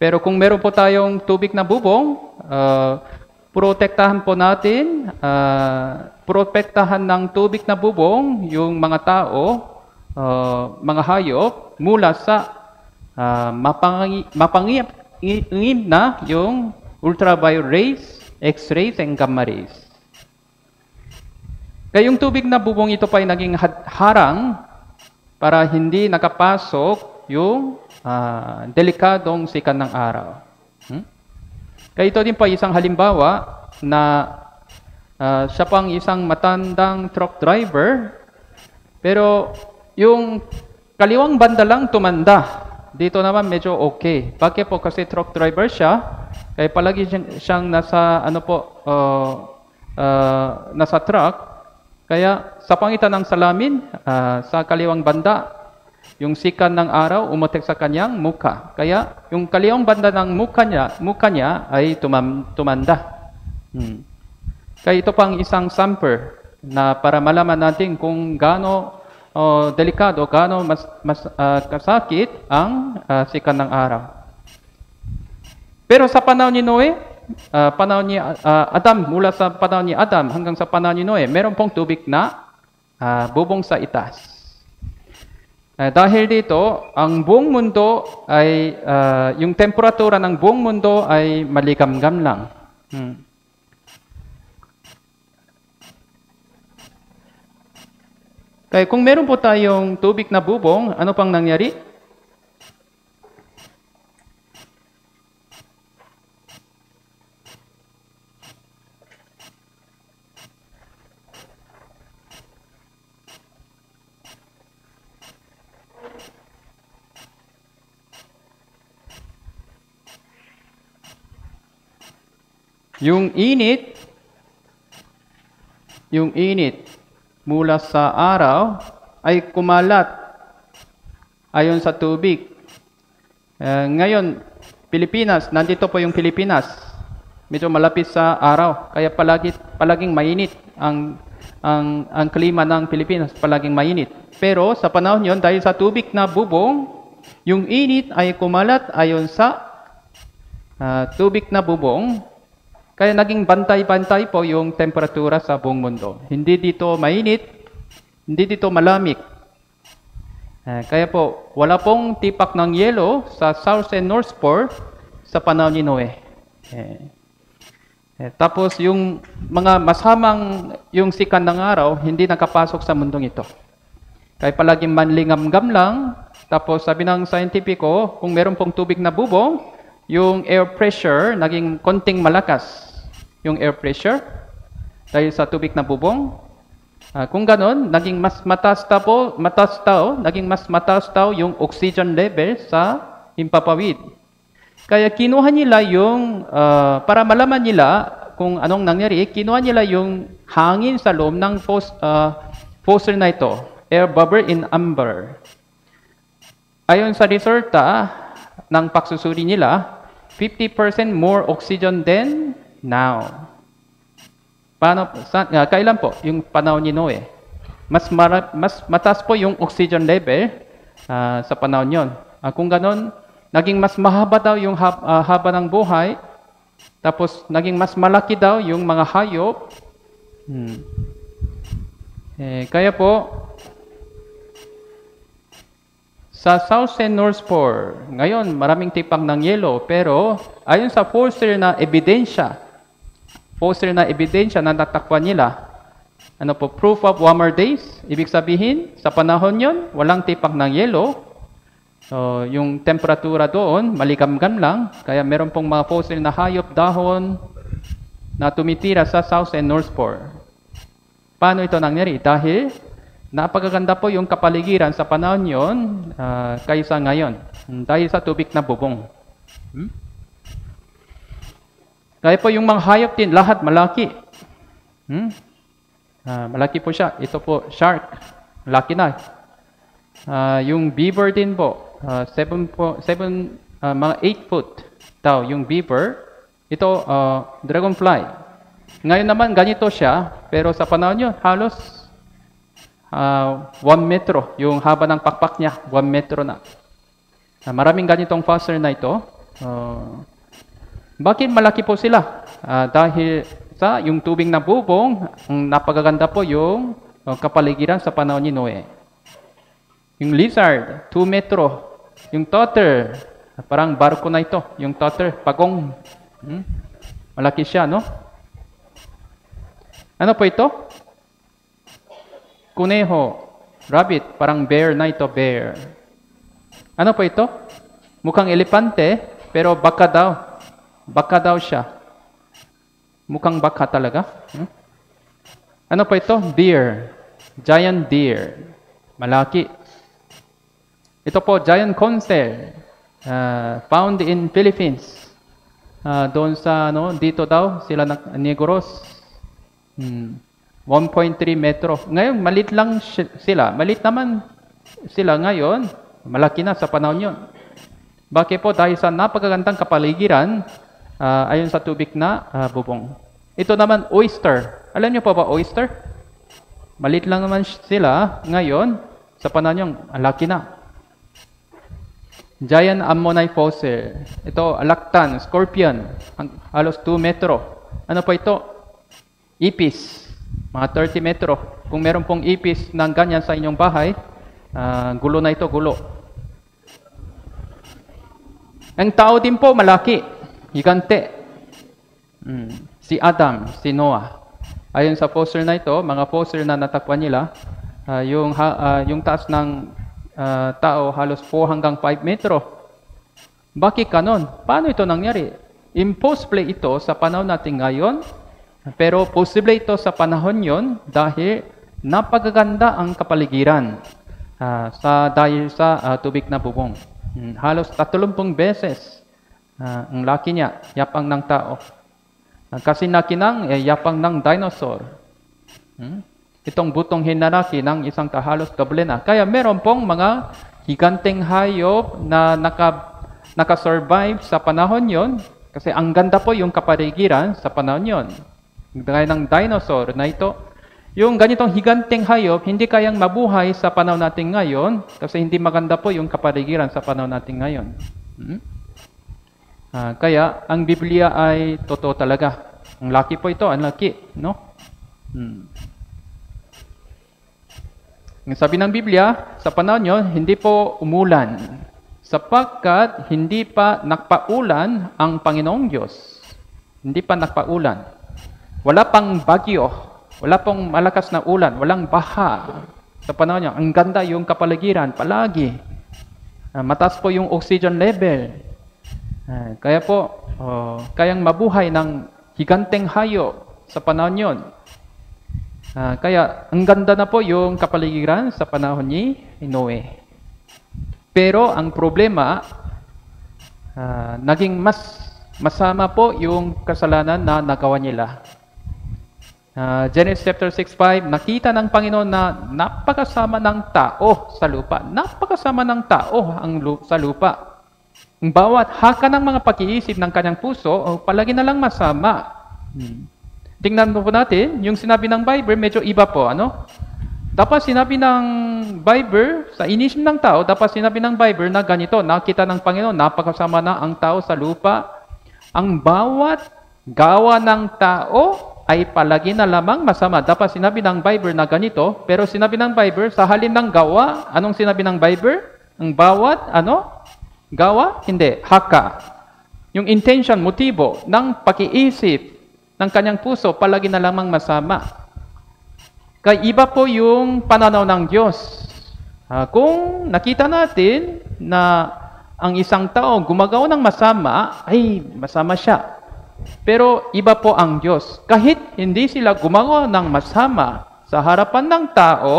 Pero kung meron po tayong tubig na bubong, ah, protektahan po natin, ah, protektahan ng tubig na bubong yung mga tao, ah, mga hayop mula sa uh, mapangi, mapangingin na yung ultraviolet rays, X-rays, and gamma rays. Kaya tubig na bubong ito pa ay naging harang para hindi nakapasok yung ah, delikadong sikat ng araw. Hmm? Kaya ito din po isang halimbawa na ah, siya pang isang matandang truck driver, pero yung kaliwang banda lang tumanda. Dito naman medyo okay. Bakit po? Kasi truck driver siya, kaya palagi siyang, siyang nasa ano po, uh, uh, nasa truck. Kaya sa pangitan ng salamin, ah, sa kaliwang banda, yung sikat ng araw umutek sa kanyang muka. Kaya yung kaliwang banda ng muka niya, muka niya ay tumam, tumanda. Hmm. Kaya ito pang isang sample na para malaman natin kung gaano oh, delikado, gaano mas, mas ah, kasakit ang ah, sikat ng araw. Pero sa panahon ni Noe, ah, panahon ni ah, Adam, mula sa panahon ni Adam hanggang sa panahon ni Noe, meron pong tubig na ah, bubong sa itaas. Ah, dahil dito, ang buong mundo ay, ah, yung temperatura ng buong mundo ay maligamgam lang. Hmm. Kaya kung meron po tayong tubig na bubong, ano pang nangyari? Yung init, yung init mula sa araw ay kumalat ayon sa tubig. Eh, ngayon, Pilipinas, nandito po yung Pilipinas. Medyo malapit sa araw, kaya palagi palaging mainit ang ang ang klima ng Pilipinas, palaging mainit. Pero sa panahon 'yon dahil sa tubig na bubong, yung init ay kumalat ayon sa ah, tubig na bubong kaya naging bantay-bantay po yung temperatura sa buong mundo. Hindi dito mainit, hindi dito malamig. Eh, kaya po, wala pong tipak ng yelo sa South and North Pole sa panahon ni Noe. Eh, eh, tapos yung mga masamang yung sikat ng araw, hindi nakapasok sa mundong ito. Kaya palaging manlingam-gam lang. Tapos sabi ng scientifico, kung meron pong tubig na bubong, yung air pressure naging konting malakas yung air pressure dahil sa tubig na bubong. Ah, kung ganon, naging mas mataas ta po, mataas tao, naging mas mataas tao yung oxygen level sa himpapawid. Kaya kinuha nila yung, ah, para malaman nila kung anong nangyari, kinuha nila yung hangin sa loob ng fos, ah, fossil na ito, air bubble in amber. Ayon sa resulta ng pagsusuri nila, 50% more oxygen than now. Paano, sa, ah, kailan po? Yung panahon ni Noe. Mas, mara, mas mataas po yung oxygen level ah, sa panahon yon. Ah, kung ganon, naging mas mahaba daw yung hab- ah, haba ng buhay, tapos naging mas malaki daw yung mga hayop. Hmm. Eh, kaya po, sa South and North Pole, ngayon maraming tipang ng yelo, pero ayon sa Forster na ebidensya, Forster na ebidensya na natakpan nila, ano po, proof of warmer days, ibig sabihin, sa panahon yon walang tipang ng yelo, so, yung temperatura doon, maligamgam lang, kaya meron pong mga fossil na hayop, dahon, na tumitira sa South and North Pole. Paano ito nangyari? Dahil napagaganda po yung kapaligiran sa panahon yon ah, kaysa ngayon. Dahil sa tubig na bubong. Hmm? Kaya po yung mga hayop din, lahat malaki. Hmm? Ah, malaki po siya. Ito po, shark. Laki na. Ah, yung beaver din po, 7 po, seven, ah, mga 8 foot daw yung beaver. Ito, ah, dragonfly. Ngayon naman, ganito siya, pero sa panahon yun, halos 1 metro. Yung haba ng pakpak niya, 1 metro na. Ah, maraming ganitong fossil na ito. Ah, bakit malaki po sila? Ah, dahil sa yung tubig na bubong, ang napagaganda po yung uh, kapaligiran sa panahon ni Noe. Yung lizard, 2 metro. Yung totter, parang barko na ito. Yung totter, pagong. Hmm? Malaki siya, no? Ano po ito? Kuneho, rabbit, parang bear na ito, bear. Ano po ito? Mukhang elepante, pero baka daw. Baka daw siya. Mukhang baka talaga. Hmm? Ano po ito? Deer. Giant deer. Malaki. Ito po, giant concer. Uh, found in Philippines. Ah, doon sa, ano, dito daw, sila na, Negros. Hmm. 1.3 metro. Ngayon, malit lang si- sila. Malit naman sila ngayon. Malaki na sa panahon yon. Bakit po? Dahil sa napakagandang kapaligiran ah, ayon sa tubig na ah, bubong. Ito naman, oyster. Alam niyo po ba oyster? Malit lang naman sila ngayon. Sa panahon yung ang laki na. Giant ammonite fossil. Ito, alactan, scorpion. Ang- Halos 2 metro. Ano po ito? Ipis. Mga 30 metro. Kung meron pong ipis ng ganyan sa inyong bahay, ah, gulo na ito, gulo. Ang tao din po, malaki. Gigante. Mm. Si Adam, si Noah. Ayon sa fossil na ito, mga fossil na natakpan nila, ah, yung, ha- ah, yung taas ng ah, tao halos 4 hanggang 5 metro. Bakit kanon? Paano ito nangyari? Impossible ito sa panahon natin ngayon, pero posible ito sa panahon yon dahil napagaganda ang kapaligiran ah, sa dahil sa ah, tubig na bubong. Hmm, halos 30 beses ah, ang laki niya, yapang ng tao. Ah, kasi nakinang eh, yapang ng dinosaur. Hmm? Itong butong hinaraki ng isang kahalos doble na. Kaya meron pong mga higanteng hayop na naka, naka-survive sa panahon yon kasi ang ganda po yung kapaligiran sa panahon yon. Gaya ng dinosaur na ito. Yung ganitong higanteng hayop, hindi kayang mabuhay sa panahon natin ngayon kasi hindi maganda po yung kapaligiran sa panahon natin ngayon. Hmm? Ah, kaya ang Biblia ay totoo talaga. Ang laki po ito, ang laki, no? Hmm. Ang sabi ng Biblia, sa panahon nyo, hindi po umulan. Sapagkat hindi pa nakpaulan ang Panginoong Diyos. Hindi pa nakpaulan. Wala pang bagyo. Wala pong malakas na ulan. Walang baha. Sa panahon nyo, ang ganda yung kapaligiran, palagi. Ah, mataas po yung oxygen level. Ah, kaya po, oh, kayang mabuhay ng higanteng hayo sa panahon yon. Ah, kaya, ang ganda na po yung kapaligiran sa panahon ni Noe. Pero ang problema, ah, naging mas masama po yung kasalanan na nagawa nila. Ah, Genesis chapter 6:5, nakita ng Panginoon na napakasama ng tao sa lupa. Napakasama ng tao ang lu- sa lupa. Ang bawat haka ng mga pag-iisip ng kanyang puso, oh, palagi na lang masama. Hmm. tingnan po natin, yung sinabi ng Bible, medyo iba po, ano? Dapat sinabi ng Bible, sa inisip ng tao, dapat sinabi ng Bible na ganito, nakita ng Panginoon, napakasama na ang tao sa lupa. Ang bawat gawa ng tao ay palagi na lamang masama. Dapat sinabi ng Bible na ganito, pero sinabi ng Bible, sa halin ng gawa, anong sinabi ng Bible? Ang bawat, ano? Gawa? Hindi, haka. Yung intention, motibo ng pakiisip ng kanyang puso, palagi na lamang masama. Kaya iba po yung pananaw ng Diyos. Ah, kung nakita natin na ang isang tao gumagawa ng masama, ay masama siya. Pero iba po ang Diyos. Kahit hindi sila gumagawa ng masama sa harapan ng tao,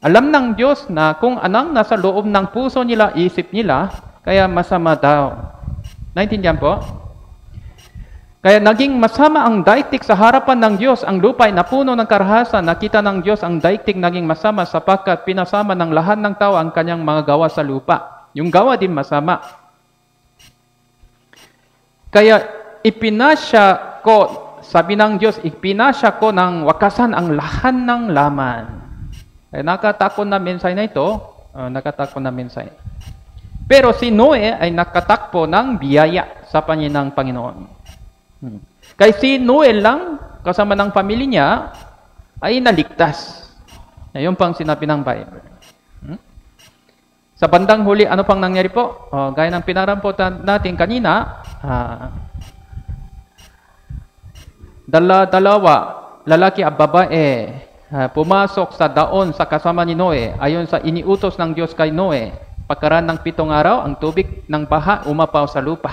alam ng Diyos na kung anong nasa loob ng puso nila, isip nila, kaya masama daw. Naintindihan po? Kaya naging masama ang daigdig sa harapan ng Diyos. Ang lupa ay napuno ng karahasan. Nakita ng Diyos ang daigdig naging masama sapagkat pinasama ng lahat ng tao ang kanyang mga gawa sa lupa. Yung gawa din masama. Kaya ipinasya ko, sabi ng Diyos, ipinasya ko ng wakasan ang lahat ng laman. Kaya nakatakon na mensahe na ito, uh, nakatakon na mensahe. Pero si Noe ay nakatakpo ng biyaya sa panyin ng Panginoon. Hmm. Kaya si Noel lang, kasama ng pamilya niya, ay naligtas. Ayun pang sinabi ng Bible. Hmm? Sa bandang huli, ano pang nangyari po? Oh, gaya ng pinarampotan natin kanina, ah, dala, dalawa, lalaki at babae, ah, pumasok sa daon sa kasama ni Noe, ayon sa iniutos ng Diyos kay Noe, pagkaraan ng pitong araw, ang tubig ng baha umapaw sa lupa.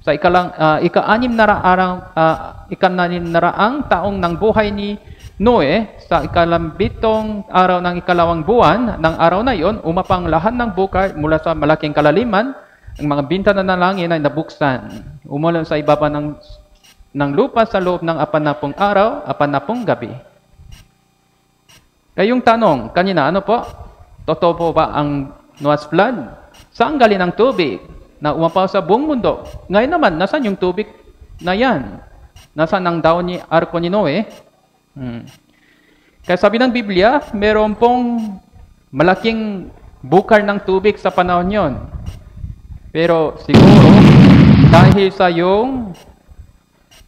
Sa ikalang, uh, ika-anim na raang, uh, ika-anim na raang taong ng buhay ni Noe, sa ikalambitong araw ng ikalawang buwan ng araw na iyon, umapang lahat ng bukay mula sa malaking kalaliman, ang mga bintana ng langit ay nabuksan. Umulan sa ibaba ng, ng lupa sa loob ng apanapong araw, apanapong gabi. Kayong tanong, kanina, ano po? Totoo po ba ang Noah's flood? Saan galing ang tubig? na umapaw sa buong mundo. Ngayon naman, nasan yung tubig na yan? Nasaan ang daon ni Arko ni Noe? Hmm. Kaya sabi ng Biblia, meron pong malaking bukar ng tubig sa panahon yon. Pero siguro, dahil sa yung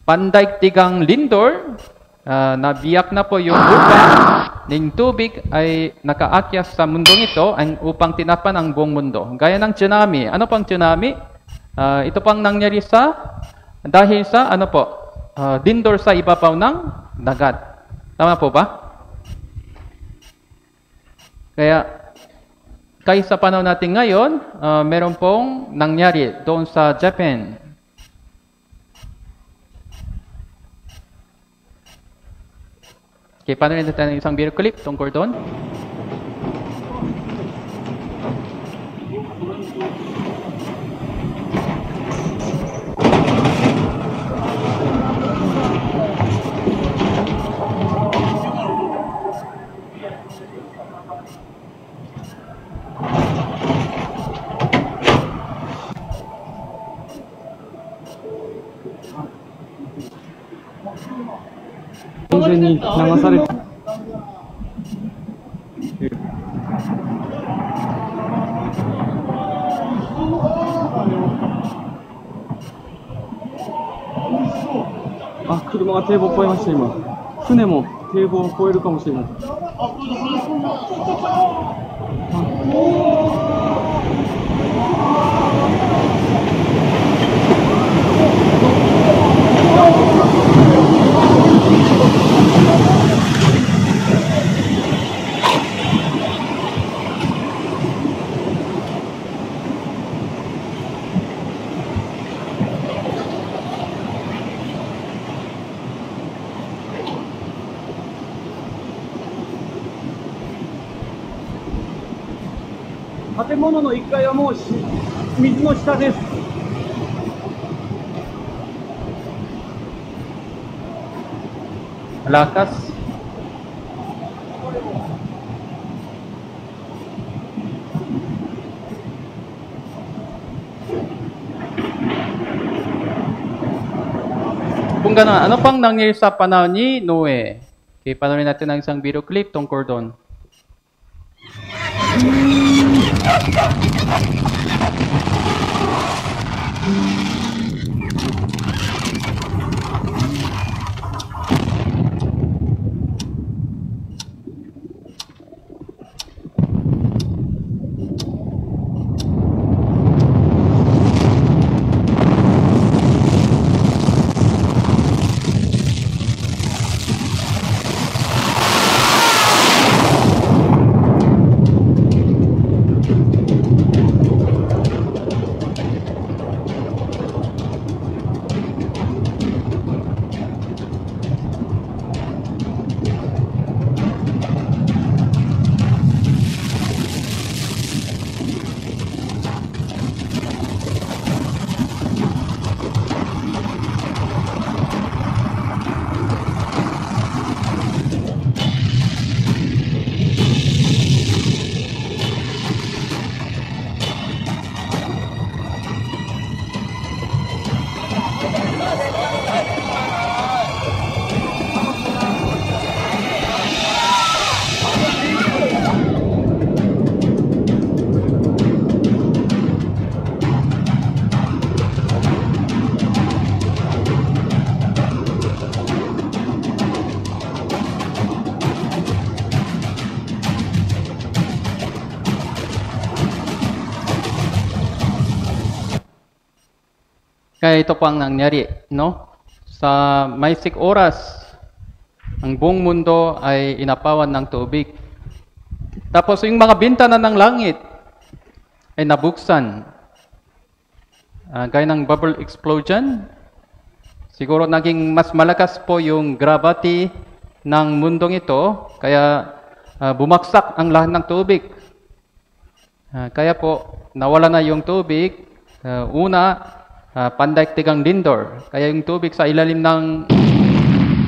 pandaigtigang lindor, uh, nabiyak na po yung lupa ng tubig ay nakaakyas sa mundong ito ang upang tinapan ang buong mundo. Gaya ng tsunami. Ano pang tsunami? Uh, ito pang nangyari sa dahil sa ano po? Uh, dindor sa ibabaw ng dagat. Tama po ba? Kaya kahit sa panahon natin ngayon, uh, meron pong nangyari doon sa Japan. Okay, panorin natin isang video clip tungkol doon. Ah, 車が堤防を越えました今。船も堤防を越えるかもしれない。建 Malakas. kung gano'n, ano pang nangyari sa panahon ni Noe? Okay, panoorin natin ang isang video clip tungkol doon. Kaya ito po ang nangyari, no? Sa may sik oras, ang buong mundo ay inapawan ng tubig. Tapos yung mga bintana ng langit ay nabuksan. Ah, gaya ng bubble explosion, siguro naging mas malakas po yung gravity ng mundong ito, kaya ah, bumaksak ang lahat ng tubig. Ah, kaya po, nawala na yung tubig. Ah, una, uh, pandaigdigang lindor. Kaya yung tubig sa ilalim ng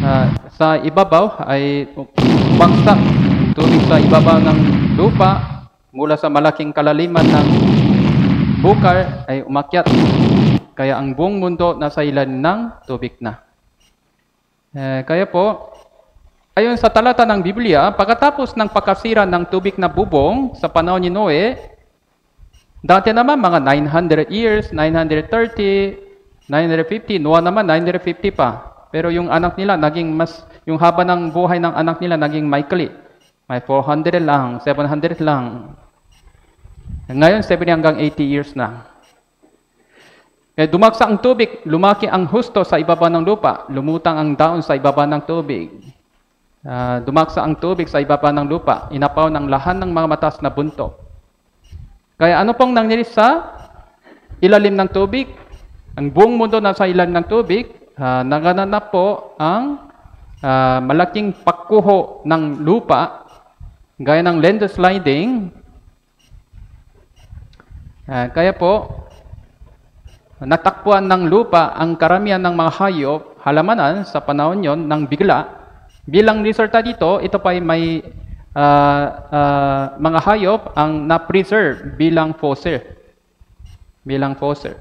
ah, sa ibabaw ay bangsak. Yung tubig sa ibabaw ng lupa mula sa malaking kalaliman ng bukar ay umakyat. Kaya ang buong mundo nasa ilalim ng tubig na. Eh, kaya po, ayon sa talata ng Biblia, pagkatapos ng pagkasira ng tubig na bubong sa panahon ni Noe, dati naman mga 900 years, 930, 950, Noah naman 950 pa. Pero yung anak nila naging mas yung haba ng buhay ng anak nila naging maikli. May 400 lang, 700 lang. Ngayon 70 hanggang 80 years na. Kaya dumaksa ang tubig, lumaki ang husto sa ibaba ng lupa, lumutang ang daon sa ibaba ng tubig. Ah, dumaksa ang tubig sa ibaba ng lupa, inapaw ng lahat ng mga matas na buntok. Kaya ano pong nangyari sa ilalim ng tubig? Ang buong mundo nasa ilalim ng tubig, uh, naganap po ang ah, malaking pagkuho ng lupa, gaya ng landsliding. Ah, kaya po, natakpuan ng lupa ang karamihan ng mga hayop, halamanan sa panahon yon ng bigla. Bilang resulta dito, ito pa ay may ah, ah, mga hayop ang na-preserve bilang fossil. Bilang fossil.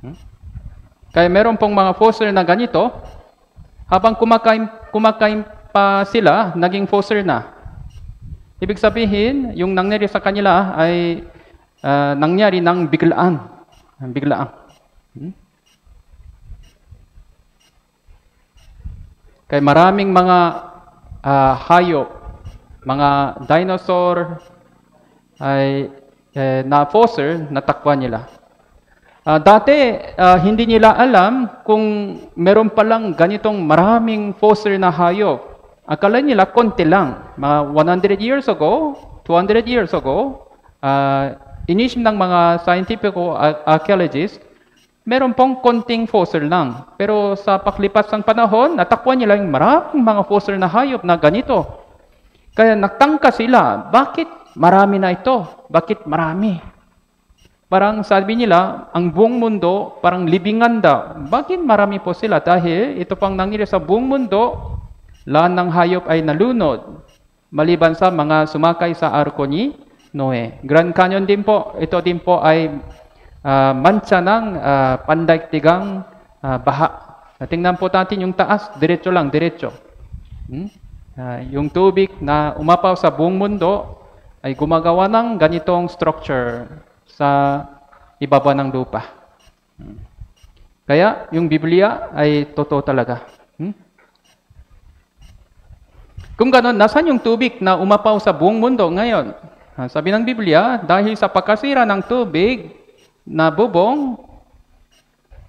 Hmm? Kaya meron pong mga fossil na ganito, habang kumakain, kumakain pa sila, naging fossil na. Ibig sabihin, yung nangyari sa kanila ay ah, nangyari ng biglaan. Biglaan. Hmm? Kaya maraming mga ah, hayop, mga dinosaur ay eh, na fossil, natakpan nila. Ah, dati, ah, hindi nila alam kung meron palang ganitong maraming fossil na hayop. Akala nila konti lang. Mga 100 years ago, 200 years ago, uh, inisip ng mga scientific archaeologists, meron pong konting fossil lang. Pero sa paklipas ng panahon, natakpan nila yung maraming mga fossil na hayop na ganito. Kaya nagtangka sila, bakit marami na ito? Bakit marami? Parang sabi nila, ang buong mundo parang libingan daw. Bakit marami po sila? Dahil ito pang nangyari sa buong mundo, lahat ng hayop ay nalunod. Maliban sa mga sumakay sa arko ni Noe. Grand Canyon din po, ito din po ay ah, mancha ng ah, pandaigdigang ah, baha. Ah, Tingnan po natin yung taas, diretso lang, diretso. Hmm? Ah, yung tubig na umapaw sa buong mundo ay gumagawa ng ganitong structure sa ibaba ng lupa. Hmm. Kaya yung Biblia ay totoo talaga. Hmm? Kung ganon, nasan yung tubig na umapaw sa buong mundo ngayon? Sabi ng Biblia, dahil sa pagkasira ng tubig na bubong,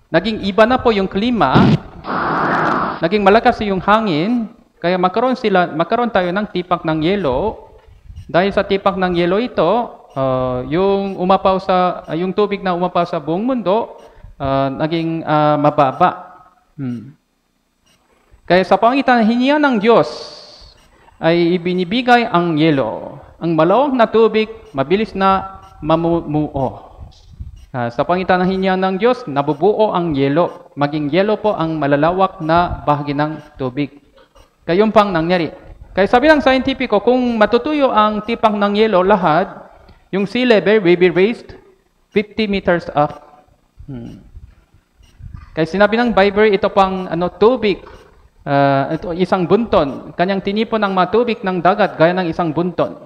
naging iba na po yung klima, naging malakas yung hangin, kaya magkaroon sila, magkaroon tayo ng tipak ng yelo. Dahil sa tipak ng yelo ito, ah, yung umapaw sa ah, yung tubig na umapaw sa buong mundo ah, naging ah, mababa. Hmm. Kaya sa pangitan ng hininga ng Diyos ay ibinibigay ang yelo. Ang malawak na tubig, mabilis na mamumuo. Ah, sa pangitan ng Diyos, nabubuo ang yelo. Maging yelo po ang malalawak na bahagi ng tubig. Yun pang nangyari. Kaya sabi ng scientifico, kung matutuyo ang tipang ng yelo lahat, yung sea level will be raised 50 meters up. Hmm. Kaya sinabi ng Bible, ito pang ano, tubig, ah, ito, isang bunton. Kanyang tinipon ng mga tubig ng dagat gaya ng isang bunton.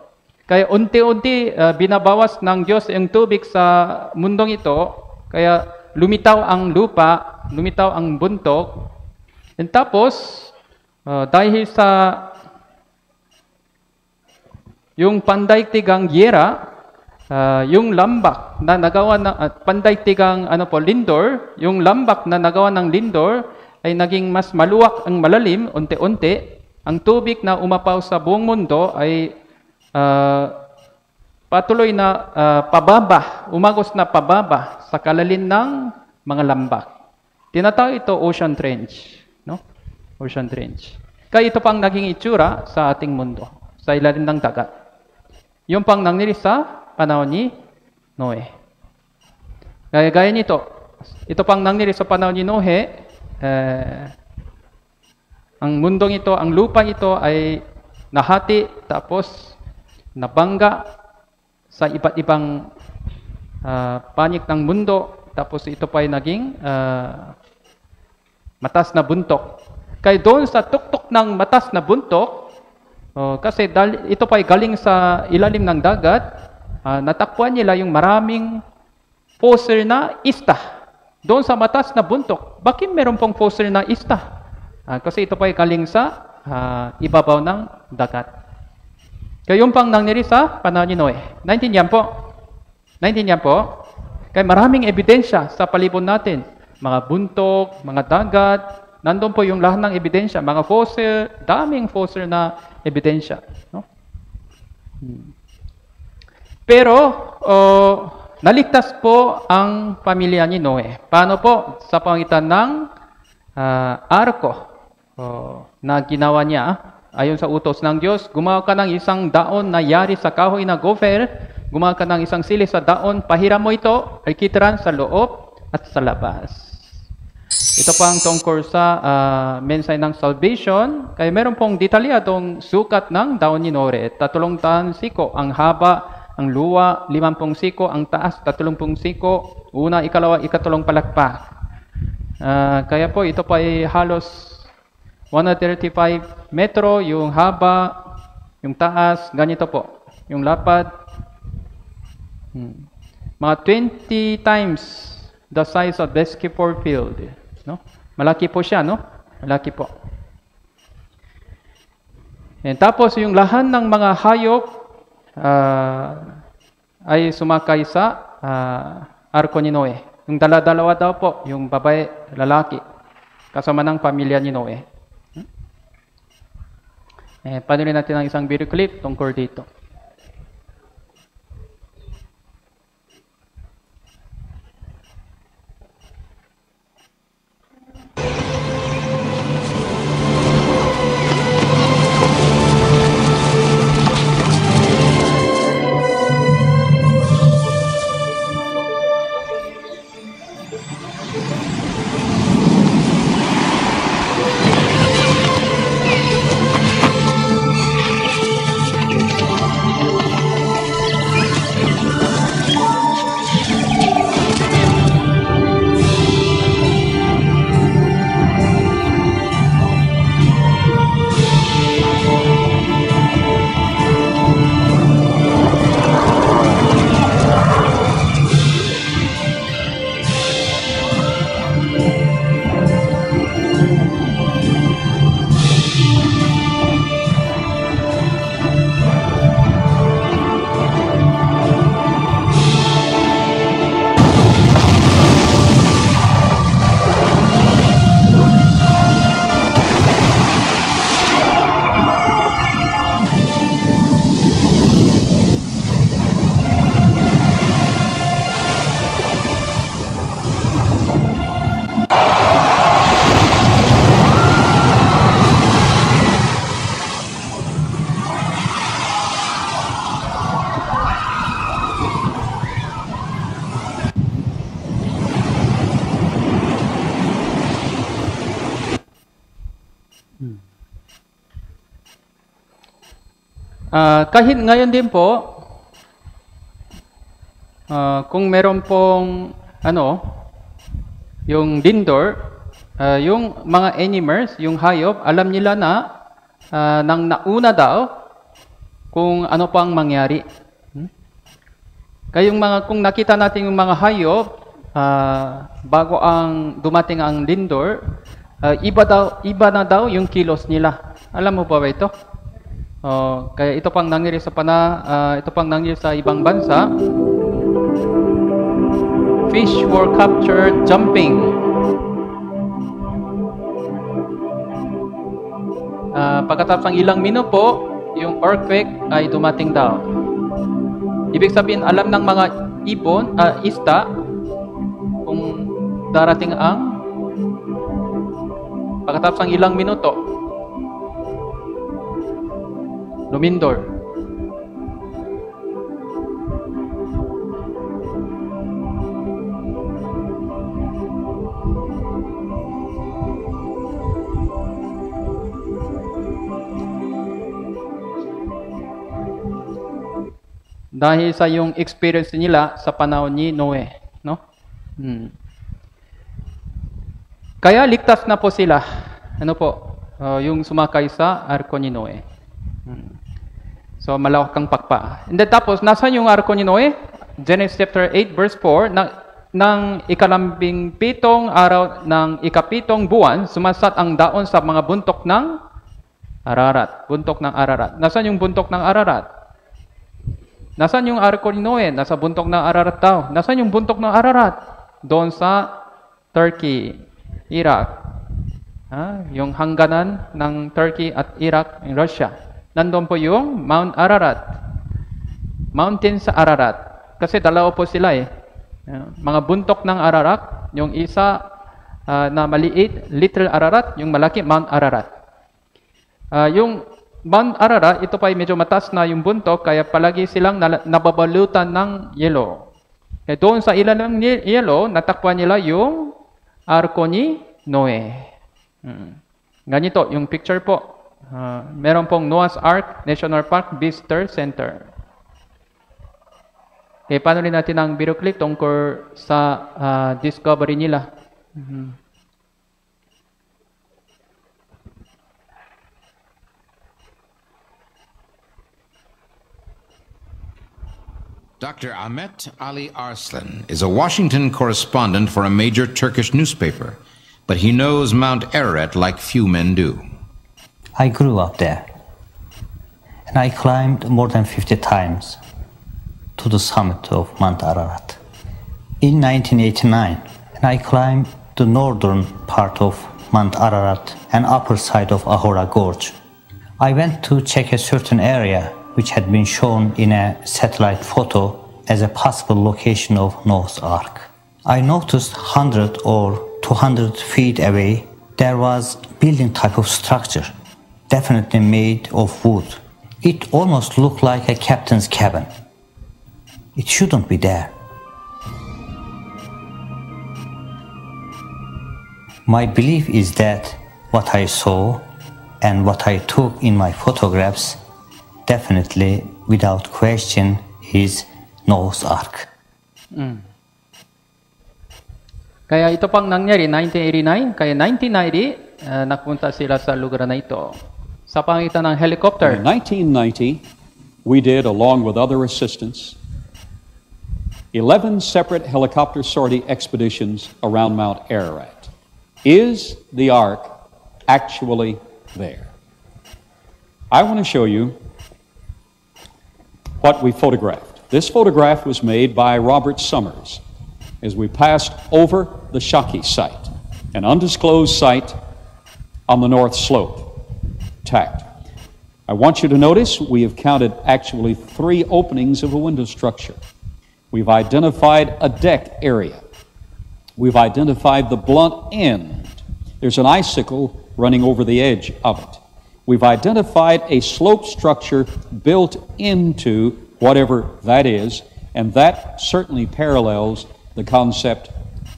Kaya unti-unti ah, binabawas ng Diyos yung tubig sa mundong ito. Kaya lumitaw ang lupa, lumitaw ang buntok. And tapos, ah, dahil sa yung pandaigtigang yera, Ah, yung lambak na nagawa ng at pandaigtigang ano po lindor, yung lambak na nagawa ng lindor ay naging mas maluwak ang malalim unti-unti. Ang tubig na umapaw sa buong mundo ay ah, patuloy na ah, pababa, umagos na pababa sa kalalim ng mga lambak. Tinatawag ito ocean trench, no? Ocean trench. Kaya ito pang naging itsura sa ating mundo, sa ilalim ng dagat. Yung pang nangyari sa panahon ni Noe. Gaya, gaya nito, ito pang nangyari sa panahon ni Noe, eh, ang mundong ito, ang lupa ito ay nahati tapos nabangga sa iba't ibang ah, panik ng mundo tapos ito pa ay naging ah, matas na buntok. Kaya doon sa tuktok ng matas na buntok, oh, kasi dal- ito pa ay galing sa ilalim ng dagat, ah, natakpuan nila yung maraming fossil na ista. Doon sa matas na buntok, bakit meron pong fossil na ista? Ah, kasi ito pa ay galing sa ah, ibabaw ng dagat. Kaya yung pang nangyari sa panahon ni Noe. Naintindihan po? Naintindihan po? Kaya maraming ebidensya sa palibot natin. Mga buntok, mga dagat, nandun po yung lahat ng ebidensya. Mga fossil, daming fossil na ebidensya. No? Hmm. Pero, oh, naligtas po ang pamilya ni Noe. Paano po? Sa pangitan ng ah, arko oh, na ginawa niya, ayon sa utos ng Diyos, gumawa ka ng isang daon na yari sa kahoy na gopher, gumawa ka ng isang sili sa daon, pahiram mo ito, ay kitran sa loob at sa labas. Ito pa ang tungkol sa ah, mensahe ng salvation. Kaya meron pong detalyadong sukat ng daon ni Nore. Tatlong tan siko ang haba, ang luwa, limampung siko, ang taas, tatlumpung siko, una, ikalawa, ikatulong palakpak. Ah, kaya po ito pa ay halos 135 metro yung haba, yung taas, ganito po. Yung lapad, hmm, mga 20 times the size of basketball field. No? Malaki po siya, no? Malaki po. And tapos yung lahat ng mga hayop ah, ay sumakay sa ah, arko ni Noe. Yung dala-dalawa daw po, yung babae, lalaki, kasama ng pamilya ni Noe. Eh, panunin natin ang isang video clip tungkol dito. Kahit ngayon din po, ah, kung meron pong ano, yung lindor, ah, yung mga animals, yung hayop, alam nila na ah, nang nauna daw kung ano pang mangyari. Hmm? Kaya yung mga, kung nakita natin yung mga hayop, ah, bago ang dumating ang lindor, ah, iba, daw, iba na daw yung kilos nila. Alam mo ba ito? Oh, kaya ito pang nangyari sa pana, ah, ito pang nangyari sa ibang bansa. Fish were captured jumping. Ah, pagkatapos ng ilang minuto po, yung earthquake ay dumating daw. Ibig sabihin, alam ng mga ibon, ah, ista, kung darating ang pagkatapos ng ilang minuto, lumindor. Dahil sa yung experience nila sa panahon ni Noe, no? Hmm. Kaya ligtas na po sila. Ano po? Uh, yung sumakay sa arko ni Noe. Hmm. So, malawak kang pakpa. And then tapos, nasan yung arko ni Noe? Genesis chapter 8 verse 4, na, ng ikalambing pitong araw ng ikapitong buwan, sumasat ang daon sa mga buntok ng Ararat. Buntok ng Ararat. Nasaan yung buntok ng Ararat? Nasaan yung arko ni Noe? Nasa buntok ng Ararat daw. Nasaan yung buntok ng Ararat? Doon sa Turkey, Iraq. Ha? Yung hangganan ng Turkey at Iraq, in Russia. Nandun po yung Mount Ararat. Mountain sa Ararat. Kasi dalawa po sila eh. Mga buntok ng Ararat. Yung isa uh, na maliit, Little Ararat. Yung malaki, Mount Ararat. Uh, yung Mount Ararat, ito pa ay medyo mataas na yung buntok, kaya palagi silang nababalutan ng yelo. Kaya doon sa ilan ng yelo, natakpan nila yung arko ni Noe. Hmm. Ganito, yung picture po. Uh, meron pong Noah's Ark National Park Visitor Center. Okay, paano rin natin ang video clip tungkol sa uh, discovery nila? Mm-hmm. Dr. Ahmet Ali Arslan is a Washington correspondent for a major Turkish newspaper, but he knows Mount Ararat like few men do. I grew up there, and I climbed more than 50 times to the summit of Mount Ararat. In 1989, and I climbed the northern part of Mount Ararat and upper side of Ahora Gorge. I went to check a certain area which had been shown in a satellite photo as a possible location of Noah's Ark. I noticed 100 or 200 feet away there was building type of structure, definitely made of wood. It almost looked like a captain's cabin. It shouldn't be there. My belief is that what I saw and what I took in my photographs definitely, without question, is Noah's Ark. Mm. Kaya ito pang nangyari 1989, kaya 1990 uh, napunta sila sa lugar na ito sa pangitan ng helicopter. In 1990, we did along with other assistants 11 separate helicopter sortie expeditions around Mount Ararat. Is the ark actually there? I want to show you what we photographed. This photograph was made by Robert Summers as we passed over the Shaki site, an undisclosed site on the north slope, tacked. I want you to notice we have counted actually three openings of a window structure. We've identified a deck area. We've identified the blunt end. There's an icicle running over the edge of it. We've identified a slope structure built into whatever that is, and that certainly parallels the concept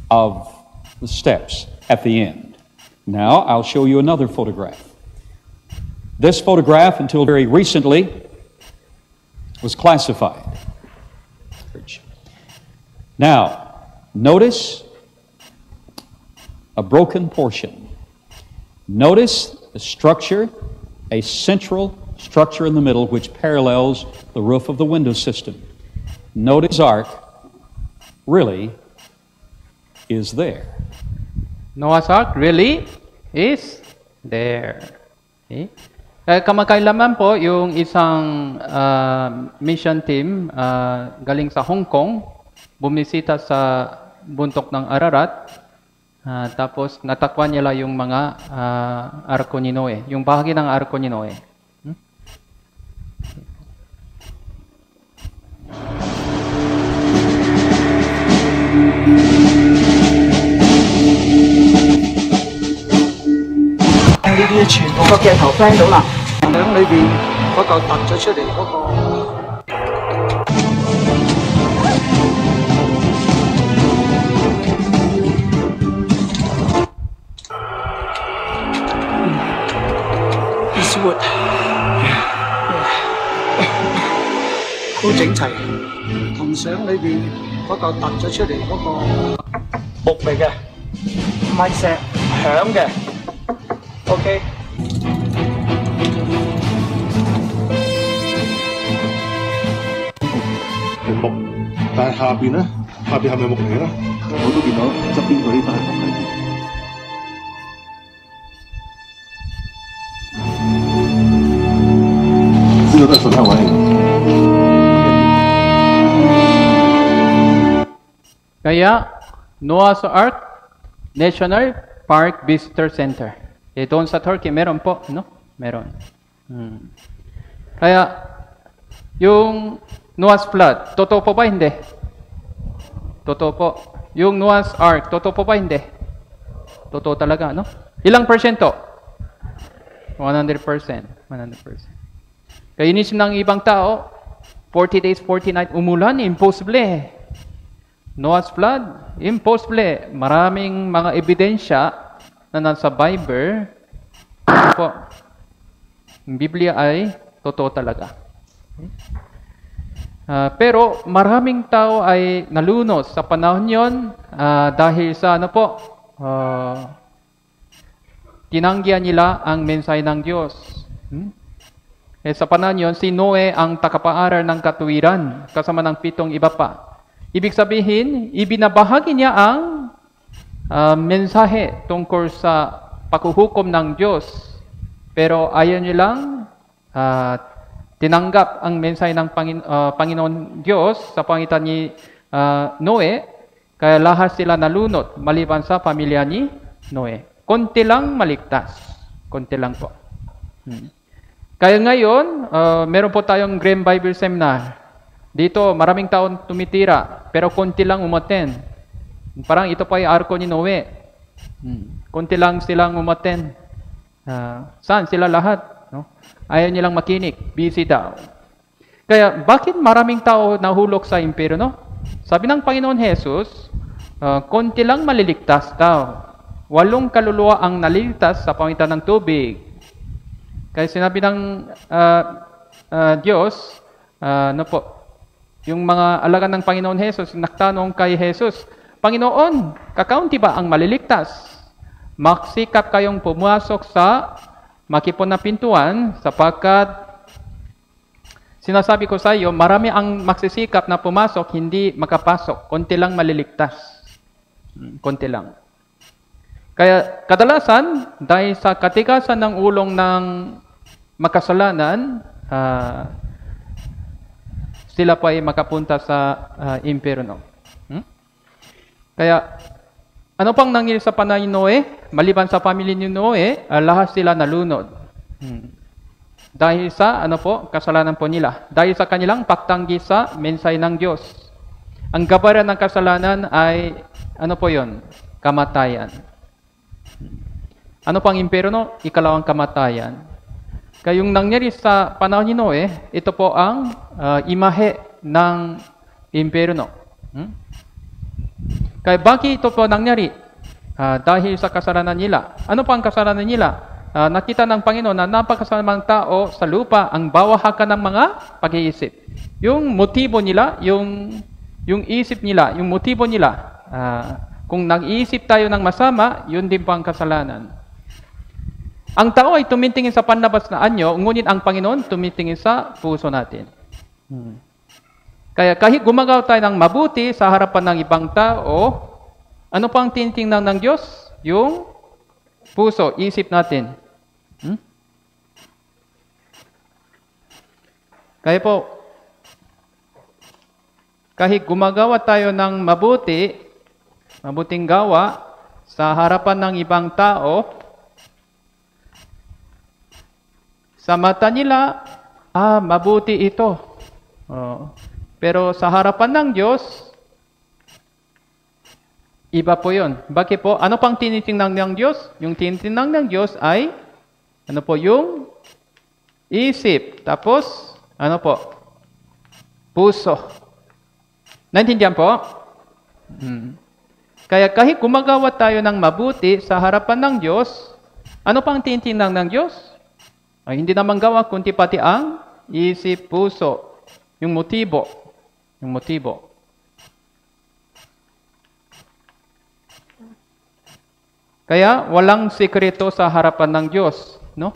of the steps at the end. Now, I'll show you another photograph. This photograph, until very recently, was classified. Now, notice a broken portion. Notice the structure, a central structure in the middle which parallels the roof of the window system. Notice ark really is there. Noah's Ark really is there. Eh, kamakailaman po yung isang ah, mission team ah, galing sa Hong Kong, bumisita sa bundok ng Ararat, ah, tapos natakpan nila yung mga ah, arko ni Noe, yung bahagi ng arko ni Noe. Hmm? 要全部個鏡頭聽到啦。響裏邊嗰嚿突咗出嚟嗰、個。好整齐，同相里边嗰嚿突咗出嚟嗰个木嚟嘅，唔系石响嘅。OK。 係木，但係下邊咧，下邊係咪木嚟嘅咧？我都見到側邊嗰啲都係木嚟嘅。呢個都係順香位嚟嘅。 Kaya, Noah's Ark National Park Visitor Center. Eh, doon sa Turkey, meron po, no? Meron. Hmm. Kaya, yung Noah's Flood, totoo po ba? Hindi. Totoo po. Yung Noah's Ark, totoo po ba? Hindi. Totoo talaga, no? Ilang persyento? 100%. 100%. Kaya inisip ng ibang tao, 40 days, 40 nights, umulan, impossible. Noah's flood, impossible. Maraming mga ebidensya na nasa Bible. Po, Biblia ay totoo talaga. Ah, pero maraming tao ay nalunos sa panahon yon ah, dahil sa ano po, ah, tinanggihan nila ang mensahe ng Diyos. Hmm? Eh, sa panahon yon, si Noe ang takapaaral ng katuwiran kasama ng pitong iba pa. Ibig sabihin, ibinabahagi niya ang ah, mensahe tungkol sa paghuhukom ng Diyos. Pero ayaw niyo lang ah, tinanggap ang mensahe ng Pangin- ah, Panginoon Diyos sa pangitan ni ah, Noe, kaya lahat sila nalunod maliban sa pamilya ni Noe. Konti lang maligtas. Konti lang po. Hmm. Kaya ngayon, ah, meron po tayong Graham Bible Seminar. Dito, maraming taon tumitira, pero konti lang umaten. Parang ito pa yung arko ni Noe. Hmm. Konti lang silang umaten. Ah, saan sila lahat? No? Ayaw nilang makinig. Busy daw. Kaya, bakit maraming tao nahulog sa impero, no? Sabi ng Panginoon Jesus, ah, konti lang maliligtas daw. Walong kaluluwa ang naliligtas sa pamitan ng tubig. Kaya sinabi ng ah, ah, Diyos, ah, ano po, yung mga alaga ng Panginoon Jesus, nagtanong kay Jesus, Panginoon, kakaunti ba ang maliligtas? Maksikap kayong pumasok sa makipon na pintuan sapagkat sinasabi ko sa iyo, marami ang magsisikap na pumasok, hindi makapasok. Konti lang maliligtas. Hmm, Konti lang. Kaya kadalasan, dahil sa katigasan ng ulong ng makasalanan, ah, sila pa ay makapunta sa ah, impyerno. Kaya, ano pang nangyari sa panahon ni Noe? Maliban sa pamilya ni Noe, ah, lahat sila nalunod. Hmm. Dahil sa, ano po, kasalanan po nila. Dahil sa kanilang pagtanggi sa mensahe ng Diyos. Ang gabaran ng kasalanan ay, ano po yon Kamatayan. Ano pang impyerno? Ikalawang kamatayan. Kaya yung nangyari sa panahon ni Noe, ito po ang ah, imahe ng impyerno. Hmm? Kaya bakit ito po nangyari? Ah, dahil sa kasalanan nila. Ano pa ang kasalanan nila? ah, nakita ng Panginoon na napakasamang tao sa lupa ang bawahakan ng mga pag-iisip. Yung motibo nila, yung, yung isip nila, yung motibo nila, ah, kung nag-iisip tayo ng masama, yun din po ang kasalanan. Ang tao ay tumitingin sa panlabas na anyo, ngunit ang Panginoon tumitingin sa puso natin. Hmm. Kaya kahit gumagawa tayo ng mabuti sa harapan ng ibang tao, ano pang tinitingnan ng Diyos? Yung puso, isip natin. Hmm? Kaya po, kahit gumagawa tayo ng mabuti, mabuting gawa sa harapan ng ibang tao, sa mata nila, ah, mabuti ito. Oh. Pero sa harapan ng Diyos, iba po yon. Bakit po? Ano pang tinitingnan ng Diyos? Yung tinitingnan ng Diyos ay, ano po, yung isip. Tapos, ano po? Puso. Naintindihan po? Hmm. Kaya kahit gumagawa tayo ng mabuti sa harapan ng Diyos, ano pang tinitingnan ng Diyos? Ay hindi naman gawa kundi pati ang isip, puso, yung motibo. Yung motibo. Kaya walang sikreto sa harapan ng Diyos, no?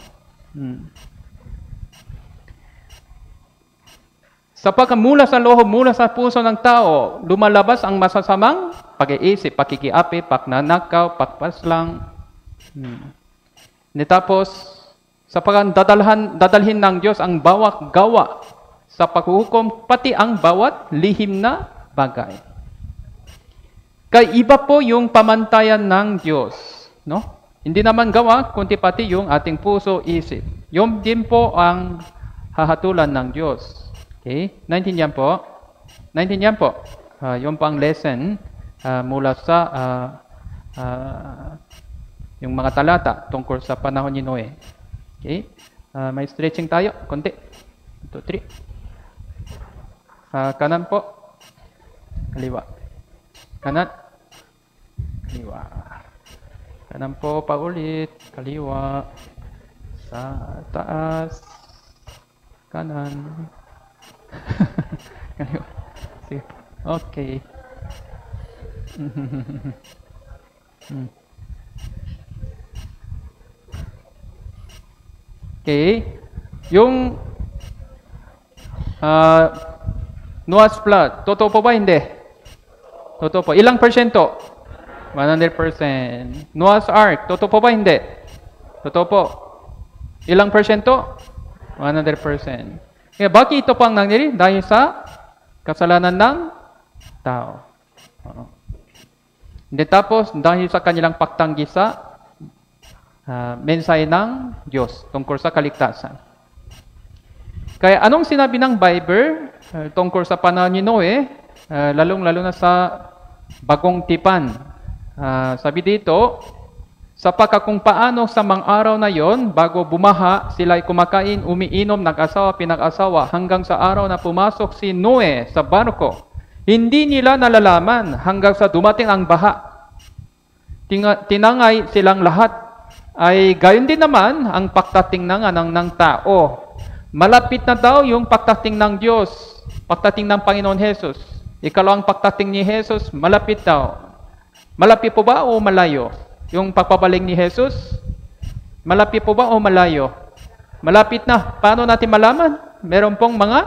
Hmm. Sapagkat mula sa loob, mula sa puso ng tao, lumalabas ang masasamang pag-iisip, pakikiapi, paknanakaw, pakpaslang. Hmm. Tapos, sapagkat dadalhan, dadalhin ng Diyos ang bawat gawa sa paghuhukom, pati ang bawat lihim na bagay. Kaya iba po yung pamantayan ng Diyos. No? Hindi naman gawa, kundi pati yung ating puso, isip. Yung din po ang hahatulan ng Diyos. Okay? Naintindihan po? Naintindihan po? Uh, yung pang lesson uh, mula sa uh, uh, yung mga talata tungkol sa panahon ni Noe. Okay? Uh, may stretching tayo. Konti. 2, 3. Uh, kanan po. Kaliwa. Kanan. Kaliwa. Kanan po paulit. Kaliwa. Sa taas. Kanan. Kaliwa. Sige. Okay. Okay. Yung uh, Noah's flood, totoo po ba hindi? Totoo po. Ilang persyento? 100%. Noah's Ark, totoo po ba hindi? Totoo po. Ilang persyento? 100%. Kaya bakit ito pang nangyari? Dahil sa kasalanan ng tao. Hindi tapos, dahil sa kanilang pagtanggi sa uh, mensahe ng Diyos tungkol sa kaligtasan. Kaya anong sinabi ng Bible uh, tungkol sa panahon ni Noe, uh, lalong-lalo na sa bagong tipan? Uh, sabi dito, sapagkat kung paano sa mga araw na yon, bago bumaha, sila ay kumakain, umiinom, nag-asawa, pinag-asawa, hanggang sa araw na pumasok si Noe sa barko. Hindi nila nalalaman hanggang sa dumating ang baha. Tinangay silang lahat ay gayon din naman ang pagtating ng, ng, ng tao. Malapit na daw yung pagtating ng Diyos, pagtating ng Panginoon Jesus. Ikalawang pagtating ni Jesus, malapit daw. Malapit po ba o malayo? Yung pagpabaling ni Jesus? Malapit po ba o malayo? Malapit na. Paano natin malaman? Meron pong mga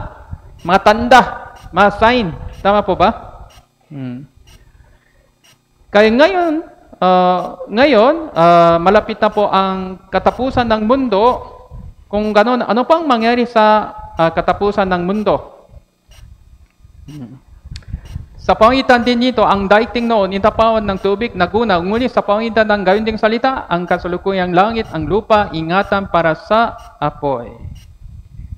mga tanda, mga sign. Tama po ba? Hmm. Kaya ngayon, Uh, ngayon, uh, malapit na po ang katapusan ng mundo. Kung gano'n, ano pang mangyari sa uh, katapusan ng mundo? Hmm. Sa pangitan din nito, ang daigting noon, intapawan ng tubig, naguna, ngunit sa pangitan ng gayon ding salita, ang kasalukuyang langit, ang lupa, ingatan para sa apoy.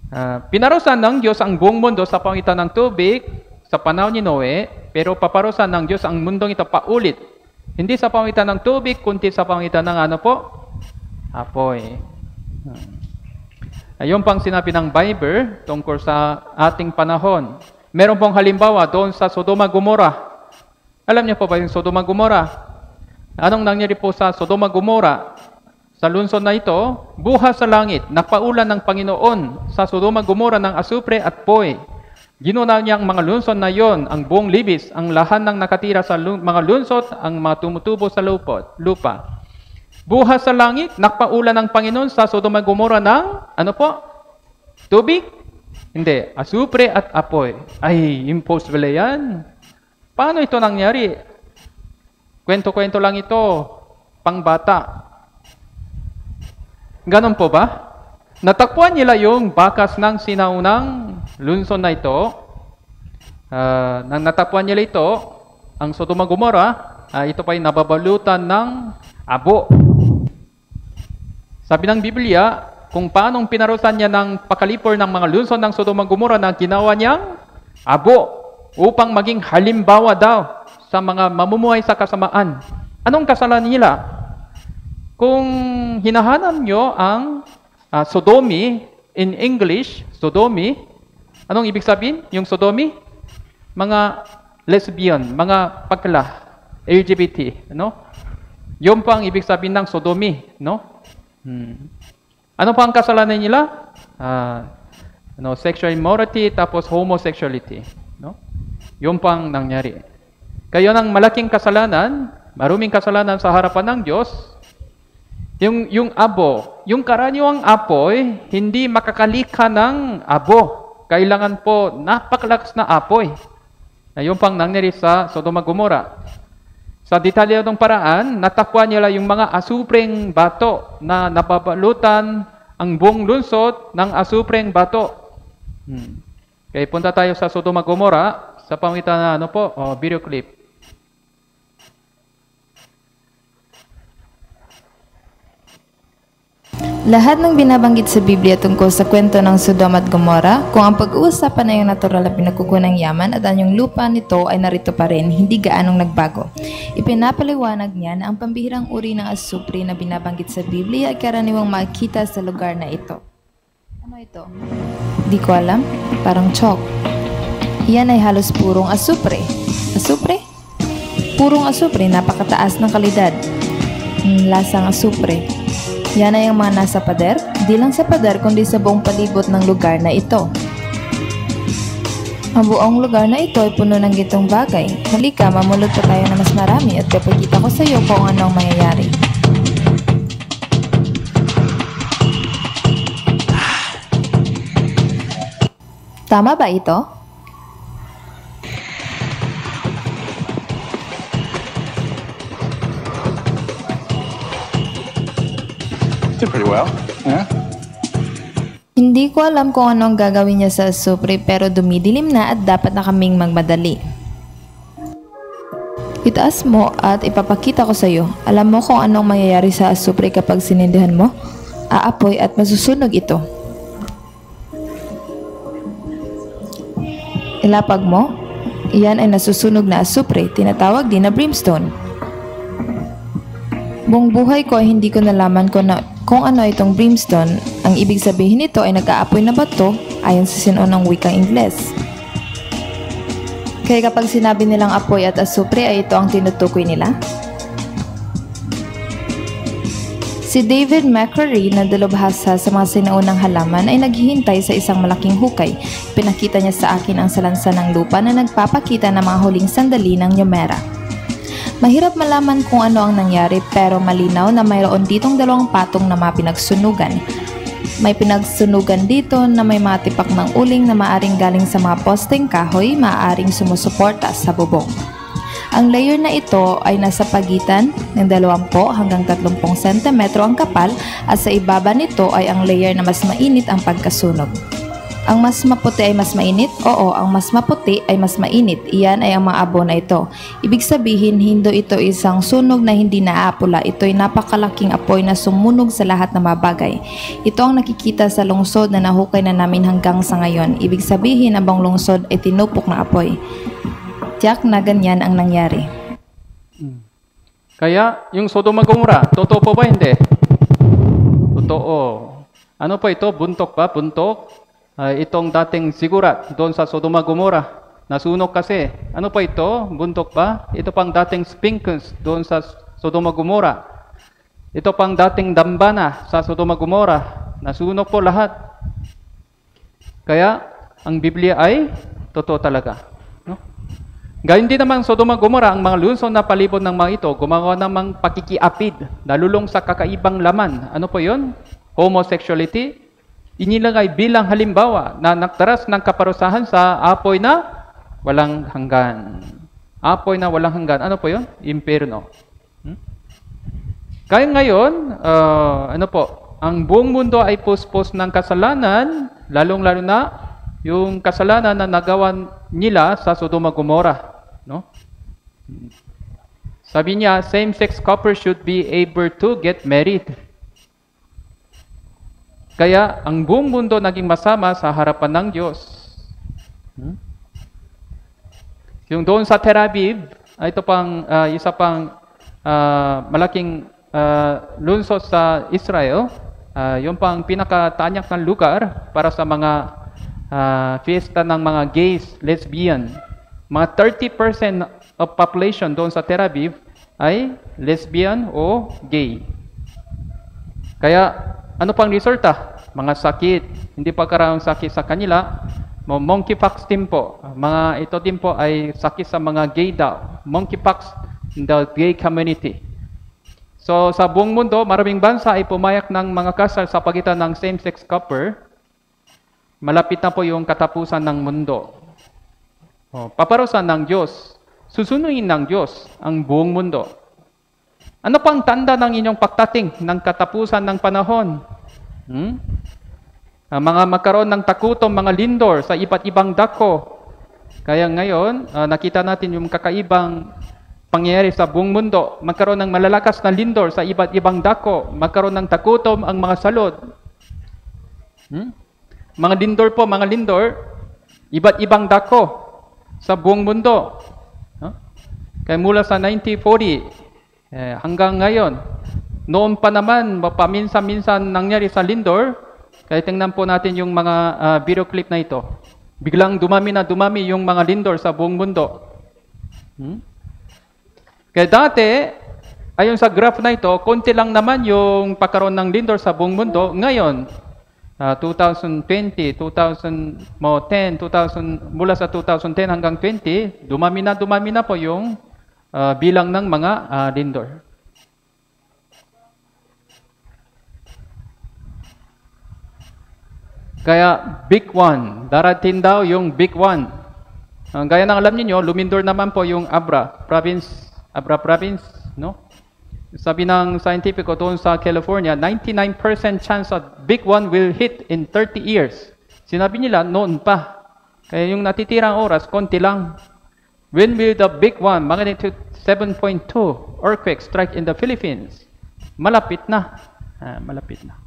Uh, pinarusan ng Diyos ang buong mundo sa pangitan ng tubig sa panahon ni Noe, pero paparusan ng Diyos ang mundong ito paulit hindi sa pamitan ng tubig, kundi sa pamitan ng ano po? Apoy. Ayun pang sinabi ng Bible tungkol sa ating panahon. Meron pong halimbawa doon sa Sodoma Gomora. Alam niyo po ba yung Sodoma Gomora? Anong nangyari po sa Sodoma Gomora? sa lungsod na ito, buha sa langit, napaulan ng Panginoon sa Sodoma Gomora ng asupre at poy. Ginunaw niya ang mga lungsod na yon, ang buong libis, ang lahat ng nakatira sa mga lungsod, ang mga tumutubo sa lupot, lupa. Buha sa langit, nakpaulan ng Panginoon sa Sodoma Gomora ng, ano po? Tubig? Hindi, asupre at apoy. Ay, impossible yan. Paano ito nangyari? Kwento-kwento lang ito, pangbata. Ganon po ba? Natakpuan nila yung bakas ng sinaunang lungsod na ito. Ah, nang natakpuan nila ito, ang Sodoma Gomora, ah, ito pa ay nababalutan ng abo. Sabi ng Biblia, kung paanong pinarusan niya ng pakalipor ng mga lungsod ng Sodoma Gomora na ginawa niyang abo upang maging halimbawa daw sa mga mamumuhay sa kasamaan. Anong kasalanan nila? Kung hinahanap nyo ang ah, sodomy in English, sodomy, anong ibig sabihin? Yung sodomy? Mga lesbian, mga pakla, LGBT, no? Yun pa ang ibig sabihin ng sodomy, no? Hmm. Ano pa ang kasalanan nila? Ah, ano, sexual immorality tapos homosexuality, no? Yun pa ang nangyari. Kaya ng malaking kasalanan, maruming kasalanan sa harapan ng Diyos, yung, yung abo, yung karaniwang apoy, hindi makakalika ng abo. Kailangan po napakalakas na apoy. Na yung pang nangyari sa Sodoma Gomora. Sa detalyadong paraan, natakpan nila yung mga asupreng bato na nababalutan ang buong lungsod ng asupreng bato. Hmm. Kaya punta tayo sa Sodoma Gomora sa pamitan na ano po, oh, video clip. Lahat ng binabanggit sa Biblia tungkol sa kwento ng Sodom at Gomora, kung ang pag-uusapan ay ang natural na pinagkukunang yaman at anyong lupa nito ay narito pa rin, hindi gaanong nagbago. Ipinapaliwanag niya na ang pambihirang uri ng asupri na binabanggit sa Biblia ay karaniwang makikita sa lugar na ito. Ano ito? Di ko alam. Parang chalk. Iyan ay halos purong asupre. Asupre? Purong asupre, napakataas ng kalidad. Mm, lasang asupre. Yan ay ang mga nasa pader, di lang sa pader kundi sa buong palibot ng lugar na ito. Ang buong lugar na ito ay puno ng gitong bagay. Halika, mamulot pa tayo na mas marami at papakita ko sa iyo kung anong mangyayari. Tama ba ito? Did pretty well. Yeah. Hindi ko alam kung ano ang gagawin niya sa supre pero dumidilim na at dapat na kaming magmadali. Itaas mo at ipapakita ko sa iyo. Alam mo kung anong mangyayari sa asupre kapag sinindihan mo? Aapoy at masusunog ito. Ilapag mo. Iyan ay nasusunog na asupre, tinatawag din na brimstone. Buong buhay ko ay hindi ko nalaman kung, na, kung ano itong brimstone. Ang ibig sabihin nito ay nag-aapoy na bato ayon sa sinunang wikang Ingles. Kaya kapag sinabi nilang apoy at asupre ay ito ang tinutukoy nila? Si David McCrary na dalubhasa sa mga sinaunang halaman ay naghihintay sa isang malaking hukay. Pinakita niya sa akin ang salansan ng lupa na nagpapakita ng mga huling sandali ng Yomera. Mahirap malaman kung ano ang nangyari pero malinaw na mayroon ditong dalawang patong na mapinagsunugan. May pinagsunugan dito na may mga tipak ng uling na maaring galing sa mga posteng kahoy maaring sumusuporta sa bubong. Ang layer na ito ay nasa pagitan ng 20 hanggang 30 cm ang kapal at sa ibaba nito ay ang layer na mas mainit ang pagkasunog. Ang mas maputi ay mas mainit? Oo, ang mas maputi ay mas mainit. Iyan ay ang mga abo na ito. Ibig sabihin, hindi ito isang sunog na hindi naapula. Ito ay napakalaking apoy na sumunog sa lahat ng mga bagay. Ito ang nakikita sa lungsod na nahukay na namin hanggang sa ngayon. Ibig sabihin, ang buong lungsod ay tinupok na apoy. Tiyak na ganyan ang nangyari. Kaya, yung Sodoma Gomora, totoo po ba hindi? Totoo. Ano po ito? Buntok ba? Buntok? Ah, itong dating sigurat doon sa Sodoma Gomora. Nasunog kasi. Ano pa ito? Buntok ba? Ito pang dating Sphinx doon sa Sodoma Gomora. Ito pang dating dambana sa Sodoma Gomora. Nasunog po lahat. Kaya, ang Biblia ay totoo talaga. No? Gayun din naman Sodoma Gomora, ang mga lungsod na palibot ng mga ito, gumawa namang pakikiapid, nalulong sa kakaibang laman. Ano po yon? Homosexuality. Inilagay bilang halimbawa na nagtaras ng kaparusahan sa apoy na walang hanggan. Apoy na walang hanggan. Ano po yon? Imperno. Hmm? Kaya ngayon, uh, ano po, ang buong mundo ay puspos ng kasalanan, lalong-lalo na yung kasalanan na nagawa nila sa Sodoma Gomora, no? Sabi niya, same-sex couple should be able to get married. Kaya ang buong mundo naging masama sa harapan ng Diyos. Hmm? Yung doon sa Tel Aviv, ito pang uh, isa pang uh, malaking uh, lungsod sa Israel, uh, yung pang pinakatanyak ng lugar para sa mga uh, fiesta ng mga gays, lesbian. Mga 30% of population doon sa Tel Aviv ay lesbian o gay. Kaya ano pang resulta? Mga sakit, hindi pa karang sakit sa kanila, monkeypox din po. Mga ito din po ay sakit sa mga gay daw. Monkeypox in the gay community. So sa buong mundo, maraming bansa ay pumayak ng mga kasal sa pagitan ng same-sex couple. Malapit na po yung katapusan ng mundo. O, paparusan ng Diyos. Susunugin ng Diyos ang buong mundo. Ano pang tanda ng inyong pagtating ng katapusan ng panahon? Hmm? Ang mga magkaroon ng takutom mga lindor sa iba't ibang dako. Kaya ngayon, uh, nakita natin yung kakaibang pangyayari sa buong mundo. Magkaroon ng malalakas na lindor sa iba't ibang dako. Magkaroon ng takutom ang mga salod. Hmm? Mga lindor po, mga lindor, iba't ibang dako sa buong mundo. Huh? Kaya mula sa 1940, eh, hanggang ngayon, noon pa naman, paminsan-minsan nangyari sa Lindor, kaya tingnan po natin yung mga uh, video clip na ito. Biglang dumami na dumami yung mga Lindor sa buong mundo. Hmm? Kaya dati, ayon sa graph na ito, konti lang naman yung pagkaroon ng Lindor sa buong mundo. Ngayon, uh, 2020, 2010, 2000, mula sa 2010 hanggang 20, dumami na dumami na po yung uh, bilang ng mga uh, lindor. Kaya big one, darating daw yung big one. Uh, gaya ng alam niyo, lumindor naman po yung Abra province, Abra province, no? Sabi ng scientific doon sa California, 99% chance that big one will hit in 30 years. Sinabi nila noon pa. Kaya yung natitirang oras, konti lang. When will the big one, magnitude 7.2 earthquake strike in the Philippines? Malapit na. Ah, malapit na.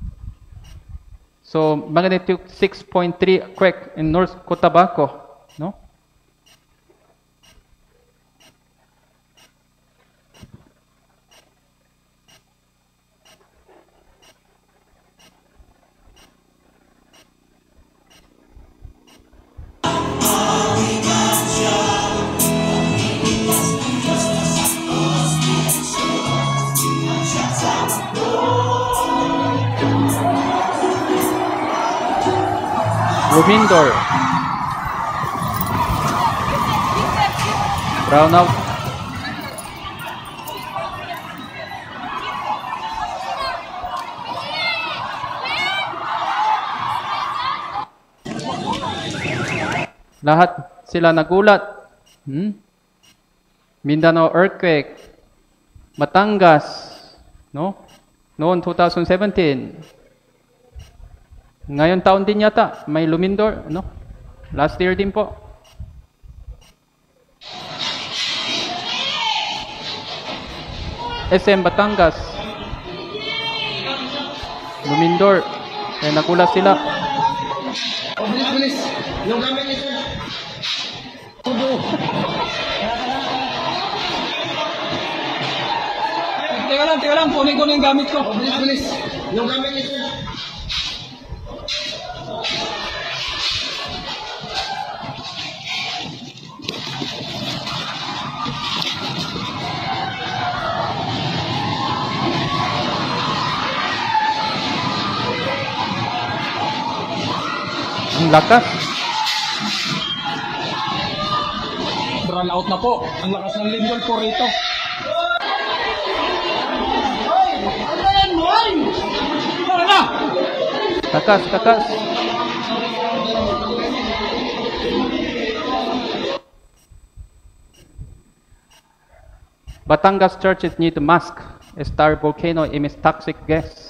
So, magnitude 6.3 quake in North Cotabato, no? Lumindor. Brown out. Lahat sila nagulat. Hmm? Mindanao earthquake, Matangas, no? Noon 2017. Ngayon taon din yata, may Lumindor, no? Last year din po. SM Batangas. Lumindor. Kaya nagulat sila. Oh, bilis, bilis. Yung gamit nito. Tudo. Teka lang, teka lang. Kunin ko na yung gamit ko. Oh, bilis, bilis. Yung gamit nito. Ang lakas. Run out na po. Ang lakas ng lindol po rito. Lakas, lakas. Batangas churches need mask. Star volcano emits toxic gas.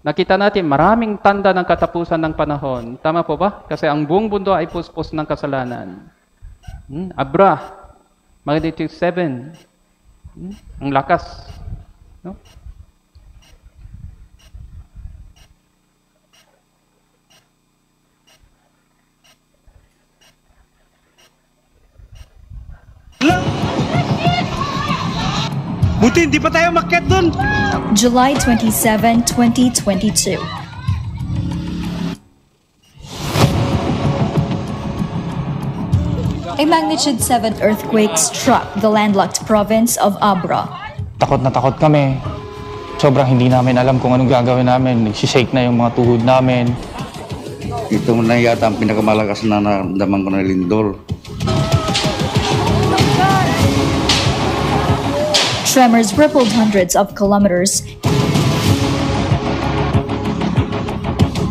Nakita natin maraming tanda ng katapusan ng panahon. Tama po ba? Kasi ang buong mundo ay puspos ng kasalanan. Hmm? Abra, magnitude 7. Hmm? Ang lakas. No? Buti hindi pa tayo makyat dun. July 27, 2022. A magnitude 7 earthquake struck the landlocked province of Abra. Takot na takot kami. Sobrang hindi namin alam kung anong gagawin namin. Nagsishake na yung mga tuhod namin. Ito na yata ang pinakamalakas na naramdaman ko na lindol. Tremors rippled hundreds of kilometers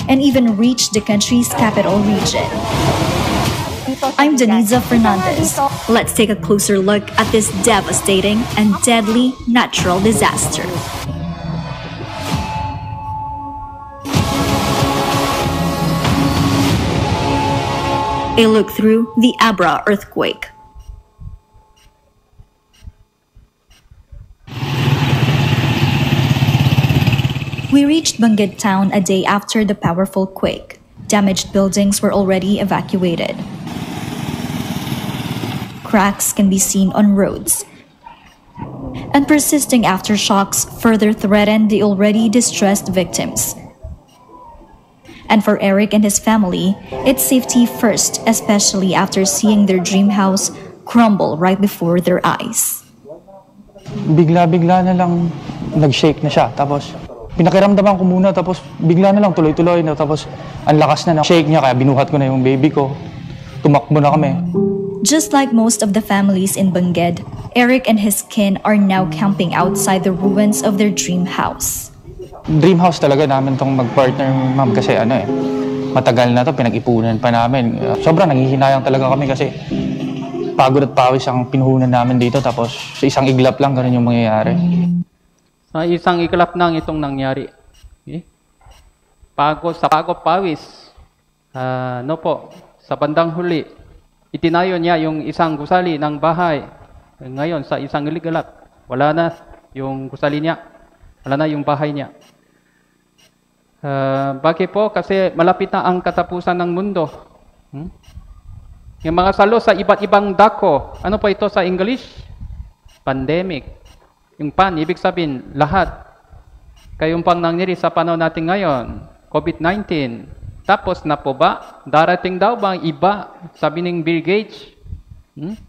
and even reached the country's capital region. I'm Deniza Fernandez. Let's take a closer look at this devastating and deadly natural disaster. A look through the Abra earthquake. We reached Banged town a day after the powerful quake. Damaged buildings were already evacuated. Cracks can be seen on roads. And persisting aftershocks further threaten the already distressed victims. And for Eric and his family, it's safety first, especially after seeing their dream house crumble right before their eyes. Bigla-bigla na lang nag-shake na siya. Tapos pinakiramdaman ko muna tapos bigla na lang tuloy-tuloy na tapos ang lakas na ng shake niya kaya binuhat ko na yung baby ko. Tumakbo na kami. Just like most of the families in Banged, Eric and his kin are now camping outside the ruins of their dream house. Dream house talaga namin tong mag-partner ma'am kasi ano eh matagal na to pinag-ipunan pa namin. Uh, sobrang nanghihinayang talaga kami kasi pagod at pawis ang pinuhunan namin dito tapos sa isang iglap lang ganun yung mangyayari. Sa isang ikalap nang itong nangyari. Okay? Pagod, sa pagod pawis, uh, no po, sa bandang huli, itinayo niya yung isang gusali ng bahay. Ngayon, sa isang ikalap, wala na yung gusali niya. Wala na yung bahay niya. Uh, bakit po? Kasi malapit na ang katapusan ng mundo. Hmm? Yung mga salo sa iba't ibang dako. Ano po ito sa English? Pandemic. Yung pan, ibig sabihin, lahat. Kayong pang nangyari sa panahon natin ngayon, COVID-19. Tapos na po ba? Darating daw ba ang iba? Sabi ng Bill Gates. Hmm?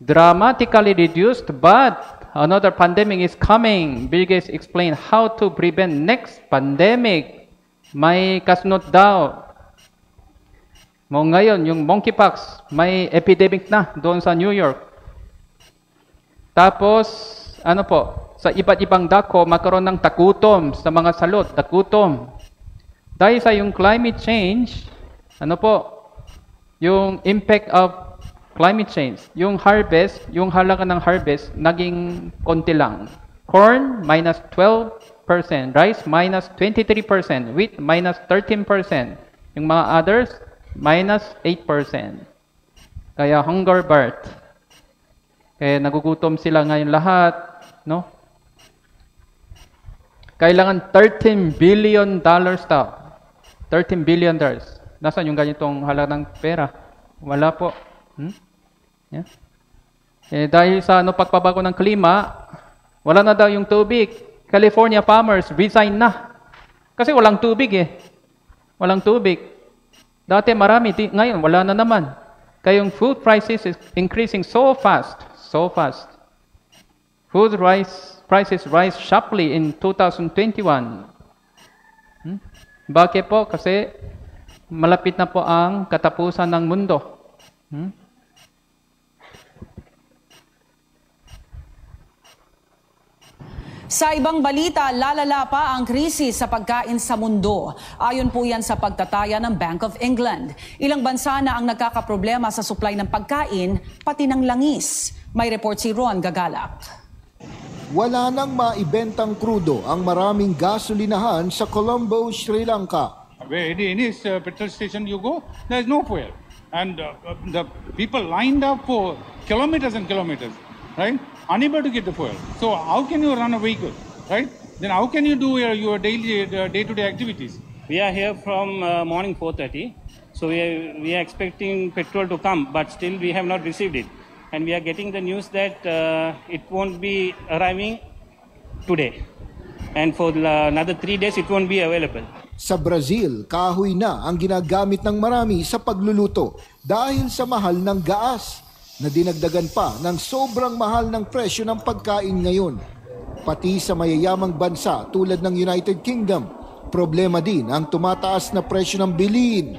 Dramatically reduced, but another pandemic is coming. Bill Gates explained how to prevent next pandemic. May kasunod daw. Mo ngayon, yung monkeypox, may epidemic na doon sa New York. Tapos, ano po, sa iba't ibang dako, magkaroon ng takutom sa mga salot, takutom. Dahil sa yung climate change, ano po, yung impact of climate change, yung harvest, yung halaga ng harvest, naging konti lang. Corn, minus 12%. Rice, minus 23%. Wheat, minus 13%. Yung mga others, minus 8%. Kaya hunger birth. Kaya nagugutom sila ngayon lahat, no? Kailangan 13 billion dollars daw. 13 billion dollars. Nasaan yung ganitong halaga ng pera? Wala po. Hmm? Yeah. Eh, dahil sa ano, pagpabago ng klima, wala na daw yung tubig. California farmers resign na. Kasi walang tubig eh. Walang tubig. Dati marami, di, ngayon wala na naman. Kaya yung food prices is increasing so fast, so fast. Food rise, prices rise sharply in 2021. Hmm? Bakit po? Kasi malapit na po ang katapusan ng mundo. Hmm? Sa ibang balita, lalala pa ang krisis sa pagkain sa mundo. Ayon po yan sa pagtataya ng Bank of England. Ilang bansa na ang nagkakaproblema sa supply ng pagkain, pati ng langis. May report si Ron Gagalak. Wala nang maibentang krudo ang maraming gasolinahan sa Colombo, Sri Lanka. Where in this uh, petrol station you go, there is no fuel. And uh, uh, the people lined up for kilometers and kilometers, right? Unable to get the fuel. So how can you run a vehicle, right? Then how can you do your, your daily, uh, day-to-day activities? We are here from uh, morning 4.30. So we are, we are expecting petrol to come, but still we have not received it. And we are getting the news that uh, it won't be arriving today. And for the, another three days, it won't be available. Sa Brazil, kahoy na ang ginagamit ng marami sa pagluluto dahil sa mahal ng gaas na dinagdagan pa ng sobrang mahal ng presyo ng pagkain ngayon. Pati sa mayayamang bansa tulad ng United Kingdom, problema din ang tumataas na presyo ng bilihin.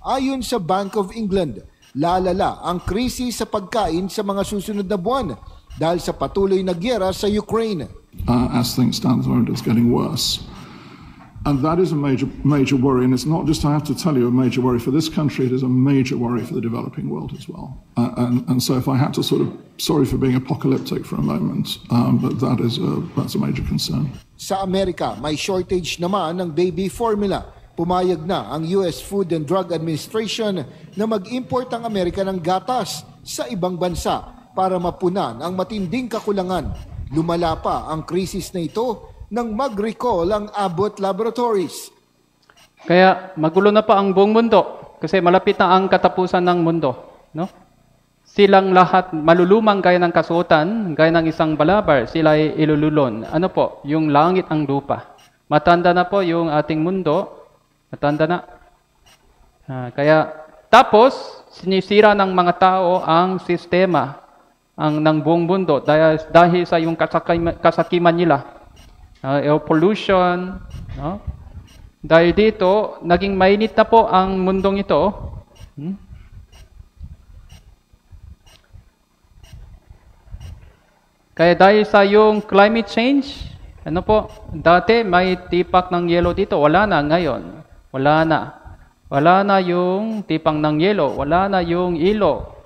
Ayon sa Bank of England, lalala ang krisis sa pagkain sa mga susunod na buwan dahil sa patuloy na gyera sa Ukraine. Uh, as things stand at the moment, it's getting worse. And that is a major, major worry. And it's not just, I have to tell you, a major worry for this country, it is a major worry for the developing world as well. Uh, and, and so if I had to sort of, sorry for being apocalyptic for a moment, um, but that is a, that's a major concern. Sa Amerika, may shortage naman ng baby formula. Pumayag na ang US Food and Drug Administration na mag-import ang Amerika ng gatas sa ibang bansa para mapunan ang matinding kakulangan. Lumala pa ang krisis na ito nang mag-recall ang Abbott Laboratories. Kaya magulo na pa ang buong mundo kasi malapit na ang katapusan ng mundo, no? Silang lahat malulumang gaya ng kasuotan, gaya ng isang balabar, sila ay ilululon. Ano po? Yung langit ang lupa. Matanda na po yung ating mundo. Matanda na. Ah, kaya tapos sinisira ng mga tao ang sistema ang ng buong mundo dahil, dahil sa yung kasakiman, kasakiman nila uh, air pollution, no? Dahil dito, naging mainit na po ang mundong ito. Hmm? Kaya dahil sa yung climate change, ano po, dati may tipak ng yelo dito, wala na ngayon. Wala na. Wala na yung tipang ng yelo, wala na yung ilo.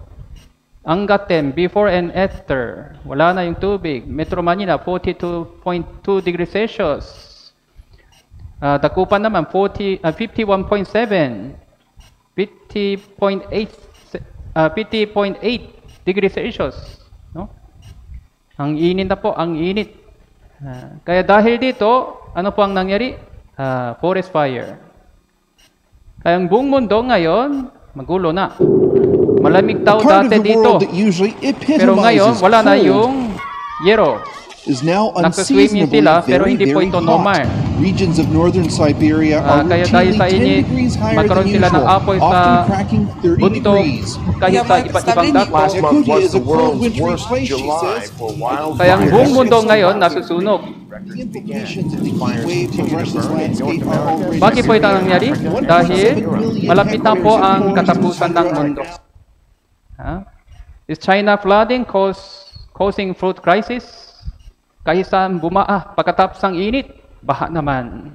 Angatem, before and after. Wala na yung tubig. Metro Manila, 42.2 degrees Celsius. Uh, Dakupan naman, 40, uh, 51.7. 50.8 uh, 50.8 degrees Celsius. No? Ang init na po, ang init. Uh, kaya dahil dito, ano po ang nangyari? Uh, forest fire. Kaya ang buong mundo ngayon, magulo na. Malamig of dati dito. Pero ngayon, wala na yung yero. Is now unseasonably sila, pero very, hindi po very ito hot. normal. Regions of northern Siberia Ah, are kaya dahil routinely sa 10 init, degrees higher than magkaroon sila ng usual, apoy sa often cracking 30 bundok, degrees. kaya sa iba't ibang for Kaya ang buong mundo ngayon nasusunog. Bakit po ito nangyari? Dahil malapit na po ang katapusan ng mundo. Ha? Is China flooding cause, causing food crisis? Kaysa bumaa pagkatapos ng init, baha naman.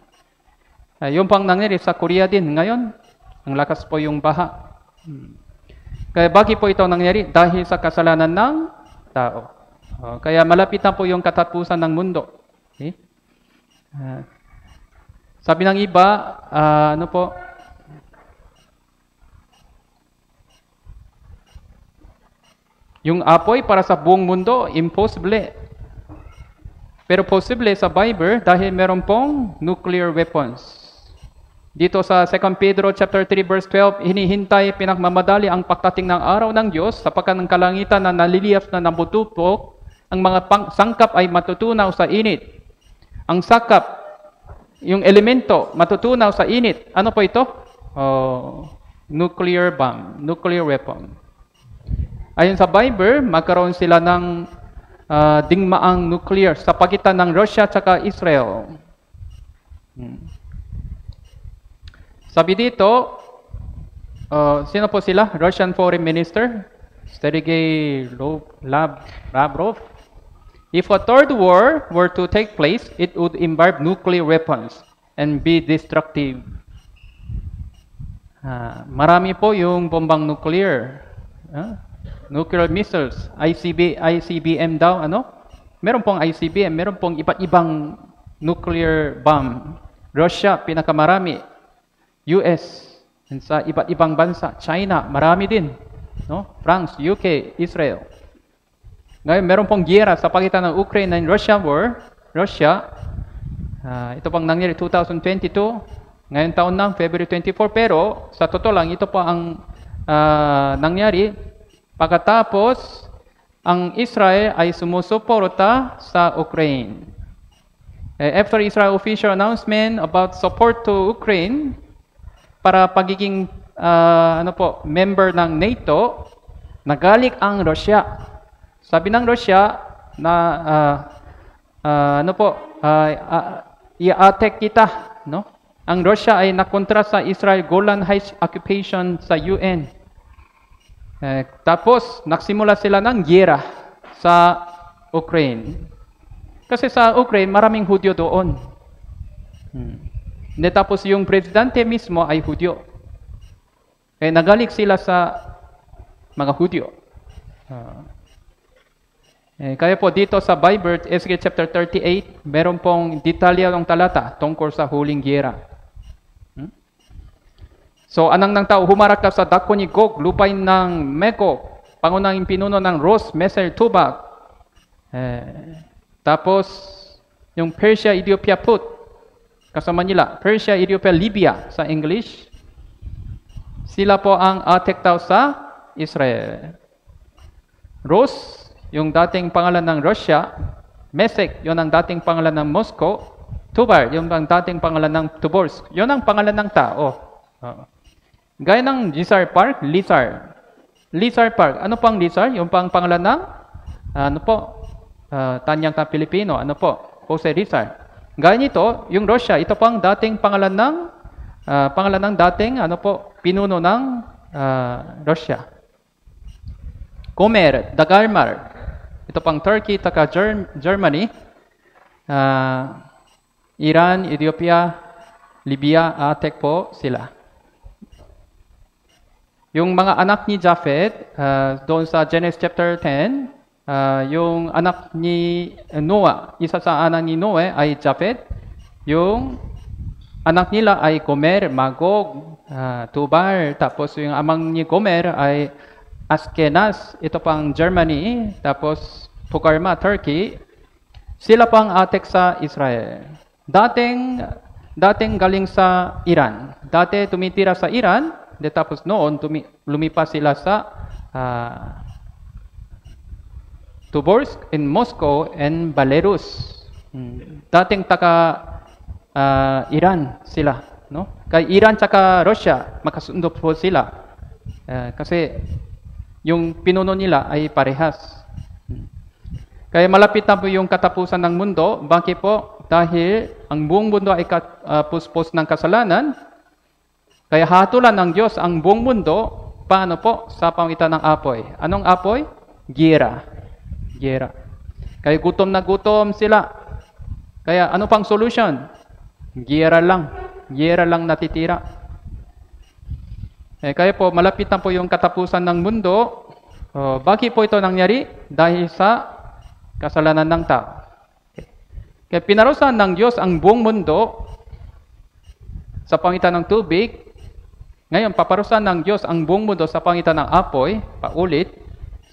Uh, yung pang nangyari sa Korea din ngayon, ang lakas po yung baha. Hmm. Kaya bakit po ito nangyari? Dahil sa kasalanan ng tao. Uh, kaya malapit na po yung katapusan ng mundo. Okay? Uh, sabi ng iba, uh, ano po, yung apoy para sa buong mundo, impossible. Pero posible sa Bible dahil meron pong nuclear weapons. Dito sa 2 Pedro chapter 3 verse 12, hinihintay pinakmamadali ang pagtating ng araw ng Diyos sapagkat ng kalangitan na naliliyap na nabutupok, ang mga pang- sangkap ay matutunaw sa init. Ang sakap, yung elemento, matutunaw sa init. Ano po ito? Oh, nuclear bomb, nuclear weapon. Ayon sa Bible, magkaroon sila ng uh, dingmaang nuclear sa pagitan ng Russia at Israel. Hmm. Sabi dito, Uh, sino po sila? Russian Foreign Minister, Sergei Lavrov. If a third war were to take place, it would involve nuclear weapons and be destructive. Ah, marami po yung bombang nuclear. Ah, nuclear missiles, ICB, ICBM daw, ano? Meron pong ICBM, meron pong iba't ibang nuclear bomb. Russia, pinakamarami. US, sa iba't ibang bansa. China, marami din. No? France, UK, Israel. Ngayon, meron pong giyera sa pagitan ng Ukraine and Russia war. Russia, ah, ito pang nangyari 2022. Ngayon taon na, February 24. Pero, sa totoo lang, ito po ang ah, nangyari pagkatapos ang Israel ay sumusuporta sa Ukraine. Eh, After Israel official announcement about support to Ukraine para pagiging ah, ano po, member ng NATO, nagalik ang Russia. Sabi ng Russia na ah, ah, ano po, ah, ah, i-attack kita, no? Ang Russia ay nakontra sa Israel Golan Heights occupation sa UN. Eh, tapos, nagsimula sila ng giyera sa Ukraine. Kasi sa Ukraine, maraming Hudyo doon. Hmm. Hindi tapos yung presidente mismo ay Hudyo. Kaya nagalik sila sa mga Hudyo. Ah. eh, kaya po dito sa Bible, Ezekiel chapter 38, meron pong detalyadong talata tungkol sa huling giyera. So, anang ng tao, humarap ka sa dako ni Gog, lupain ng Meko, pangunahing pinuno ng Ros, Meser, Tubak. Eh, tapos, yung Persia, Ethiopia, Put, kasama nila, Persia, Ethiopia, Libya sa English. Sila po ang attack daw sa Israel. Ros, yung dating pangalan ng Russia, Mesek, yun ang dating pangalan ng Moscow, Tubar, yung ang dating pangalan ng Tobolsk, yun ang pangalan ng tao. Oo. Gaya ng Lizard Park, Lizard. Lizard Park, ano pang Lizard? Yung pang pangalan ng, ano po, uh, Tanyang ka Pilipino, ano po, Jose Rizal. Gaya nito, yung Russia, ito pang dating pangalan ng, ah, pangalan ng dating, ano po, pinuno ng ah, Russia. Gomer, Dagarmar, ito pang Turkey, taka Germ- Germany, ah, Iran, Ethiopia, Libya, atek po sila. Yung mga anak ni Japhet, ah, doon sa Genesis chapter 10, ah, yung anak ni Noah, isa sa anak ni Noe ay Japhet. Yung anak nila ay Gomer, Magog, ah, Tubal. Tapos yung amang ni Gomer ay Askenaz, ito pang Germany. Tapos Pukarma, Turkey. Sila pang atek sa Israel. Dating, dating galing sa Iran. Dati tumitira sa Iran, de tapos noon tumi, lumipas sila sa ah, Tobolsk in Moscow and Belarus. Hmm. Dating taka ah, Iran sila, no? Kay Iran tsaka Russia makasundo po sila. Eh, kasi yung pinuno nila ay parehas. Hmm. Kaya malapit na po yung katapusan ng mundo. Bakit po? Dahil ang buong mundo ay kat, ah, puspos ng kasalanan. Kaya hatulan ng Diyos ang buong mundo, paano po? Sa pamitan ng apoy. Anong apoy? Gira. Gira. Kaya gutom na gutom sila. Kaya ano pang solution? Gira lang. Gira lang natitira. Eh, kaya po, malapit na po yung katapusan ng mundo. Oh, bakit po ito nangyari? Dahil sa kasalanan ng tao. Kaya pinarusahan ng Diyos ang buong mundo sa pangitan ng tubig. Ngayon, paparusahan ng Diyos ang buong mundo sa pangitan ng apoy, paulit,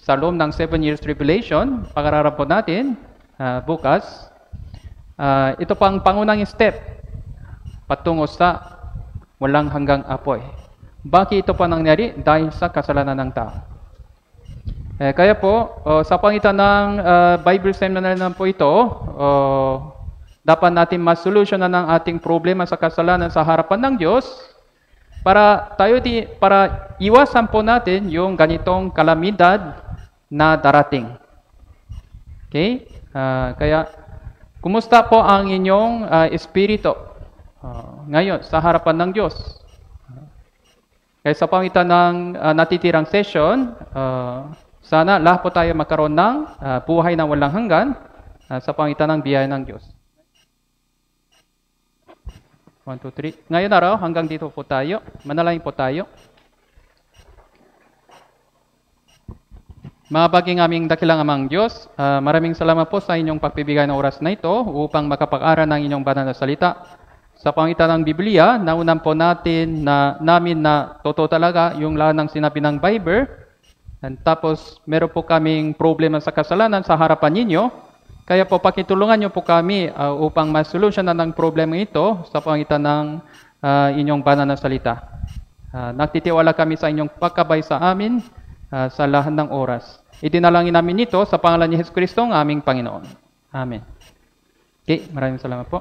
sa loob ng seven years tribulation. Pag-aralan po natin ah, bukas. Ah, ito pang pangunang step patungo sa walang hanggang apoy. Bakit ito pa nangyari? Dahil sa kasalanan ng tao. Eh, kaya po, oh, sa pangitan ng ah, Bible seminar na po ito, oh, dapat natin masolusyonan ang ating problema sa kasalanan sa harapan ng Diyos para tayo di para iwasan po natin yung ganitong kalamidad na darating. Okay? Ah, kaya kumusta po ang inyong ah, espiritu ah, ngayon sa harapan ng Diyos? Kaya sa pamitan ng ah, natitirang session, ah, sana lahat po tayo magkaroon ng ah, buhay na walang hanggan ah, sa pamitan ng biyaya ng Diyos. 1, 2, 3. Ngayon araw, hanggang dito po tayo. Manalangin po tayo. Mga baging aming dakilang amang Diyos, ah, maraming salamat po sa inyong pagbibigay ng oras na ito upang makapag-aral ng inyong banal na salita. Sa pangitan ng Biblia, naunan po natin na namin na totoo talaga yung lahat ng sinabi ng Bible. And tapos, meron po kaming problema sa kasalanan sa harapan ninyo. Kaya po, pakitulungan niyo po kami ah, upang masolusyonan ng problema ito sa pangitan ng ah, inyong banal na salita. Ah, nagtitiwala kami sa inyong pagkabay sa amin ah, sa lahat ng oras. Itinalangin namin ito sa pangalan ni Jesus Kristo, ang aming Panginoon. Amen. Okay, maraming salamat po.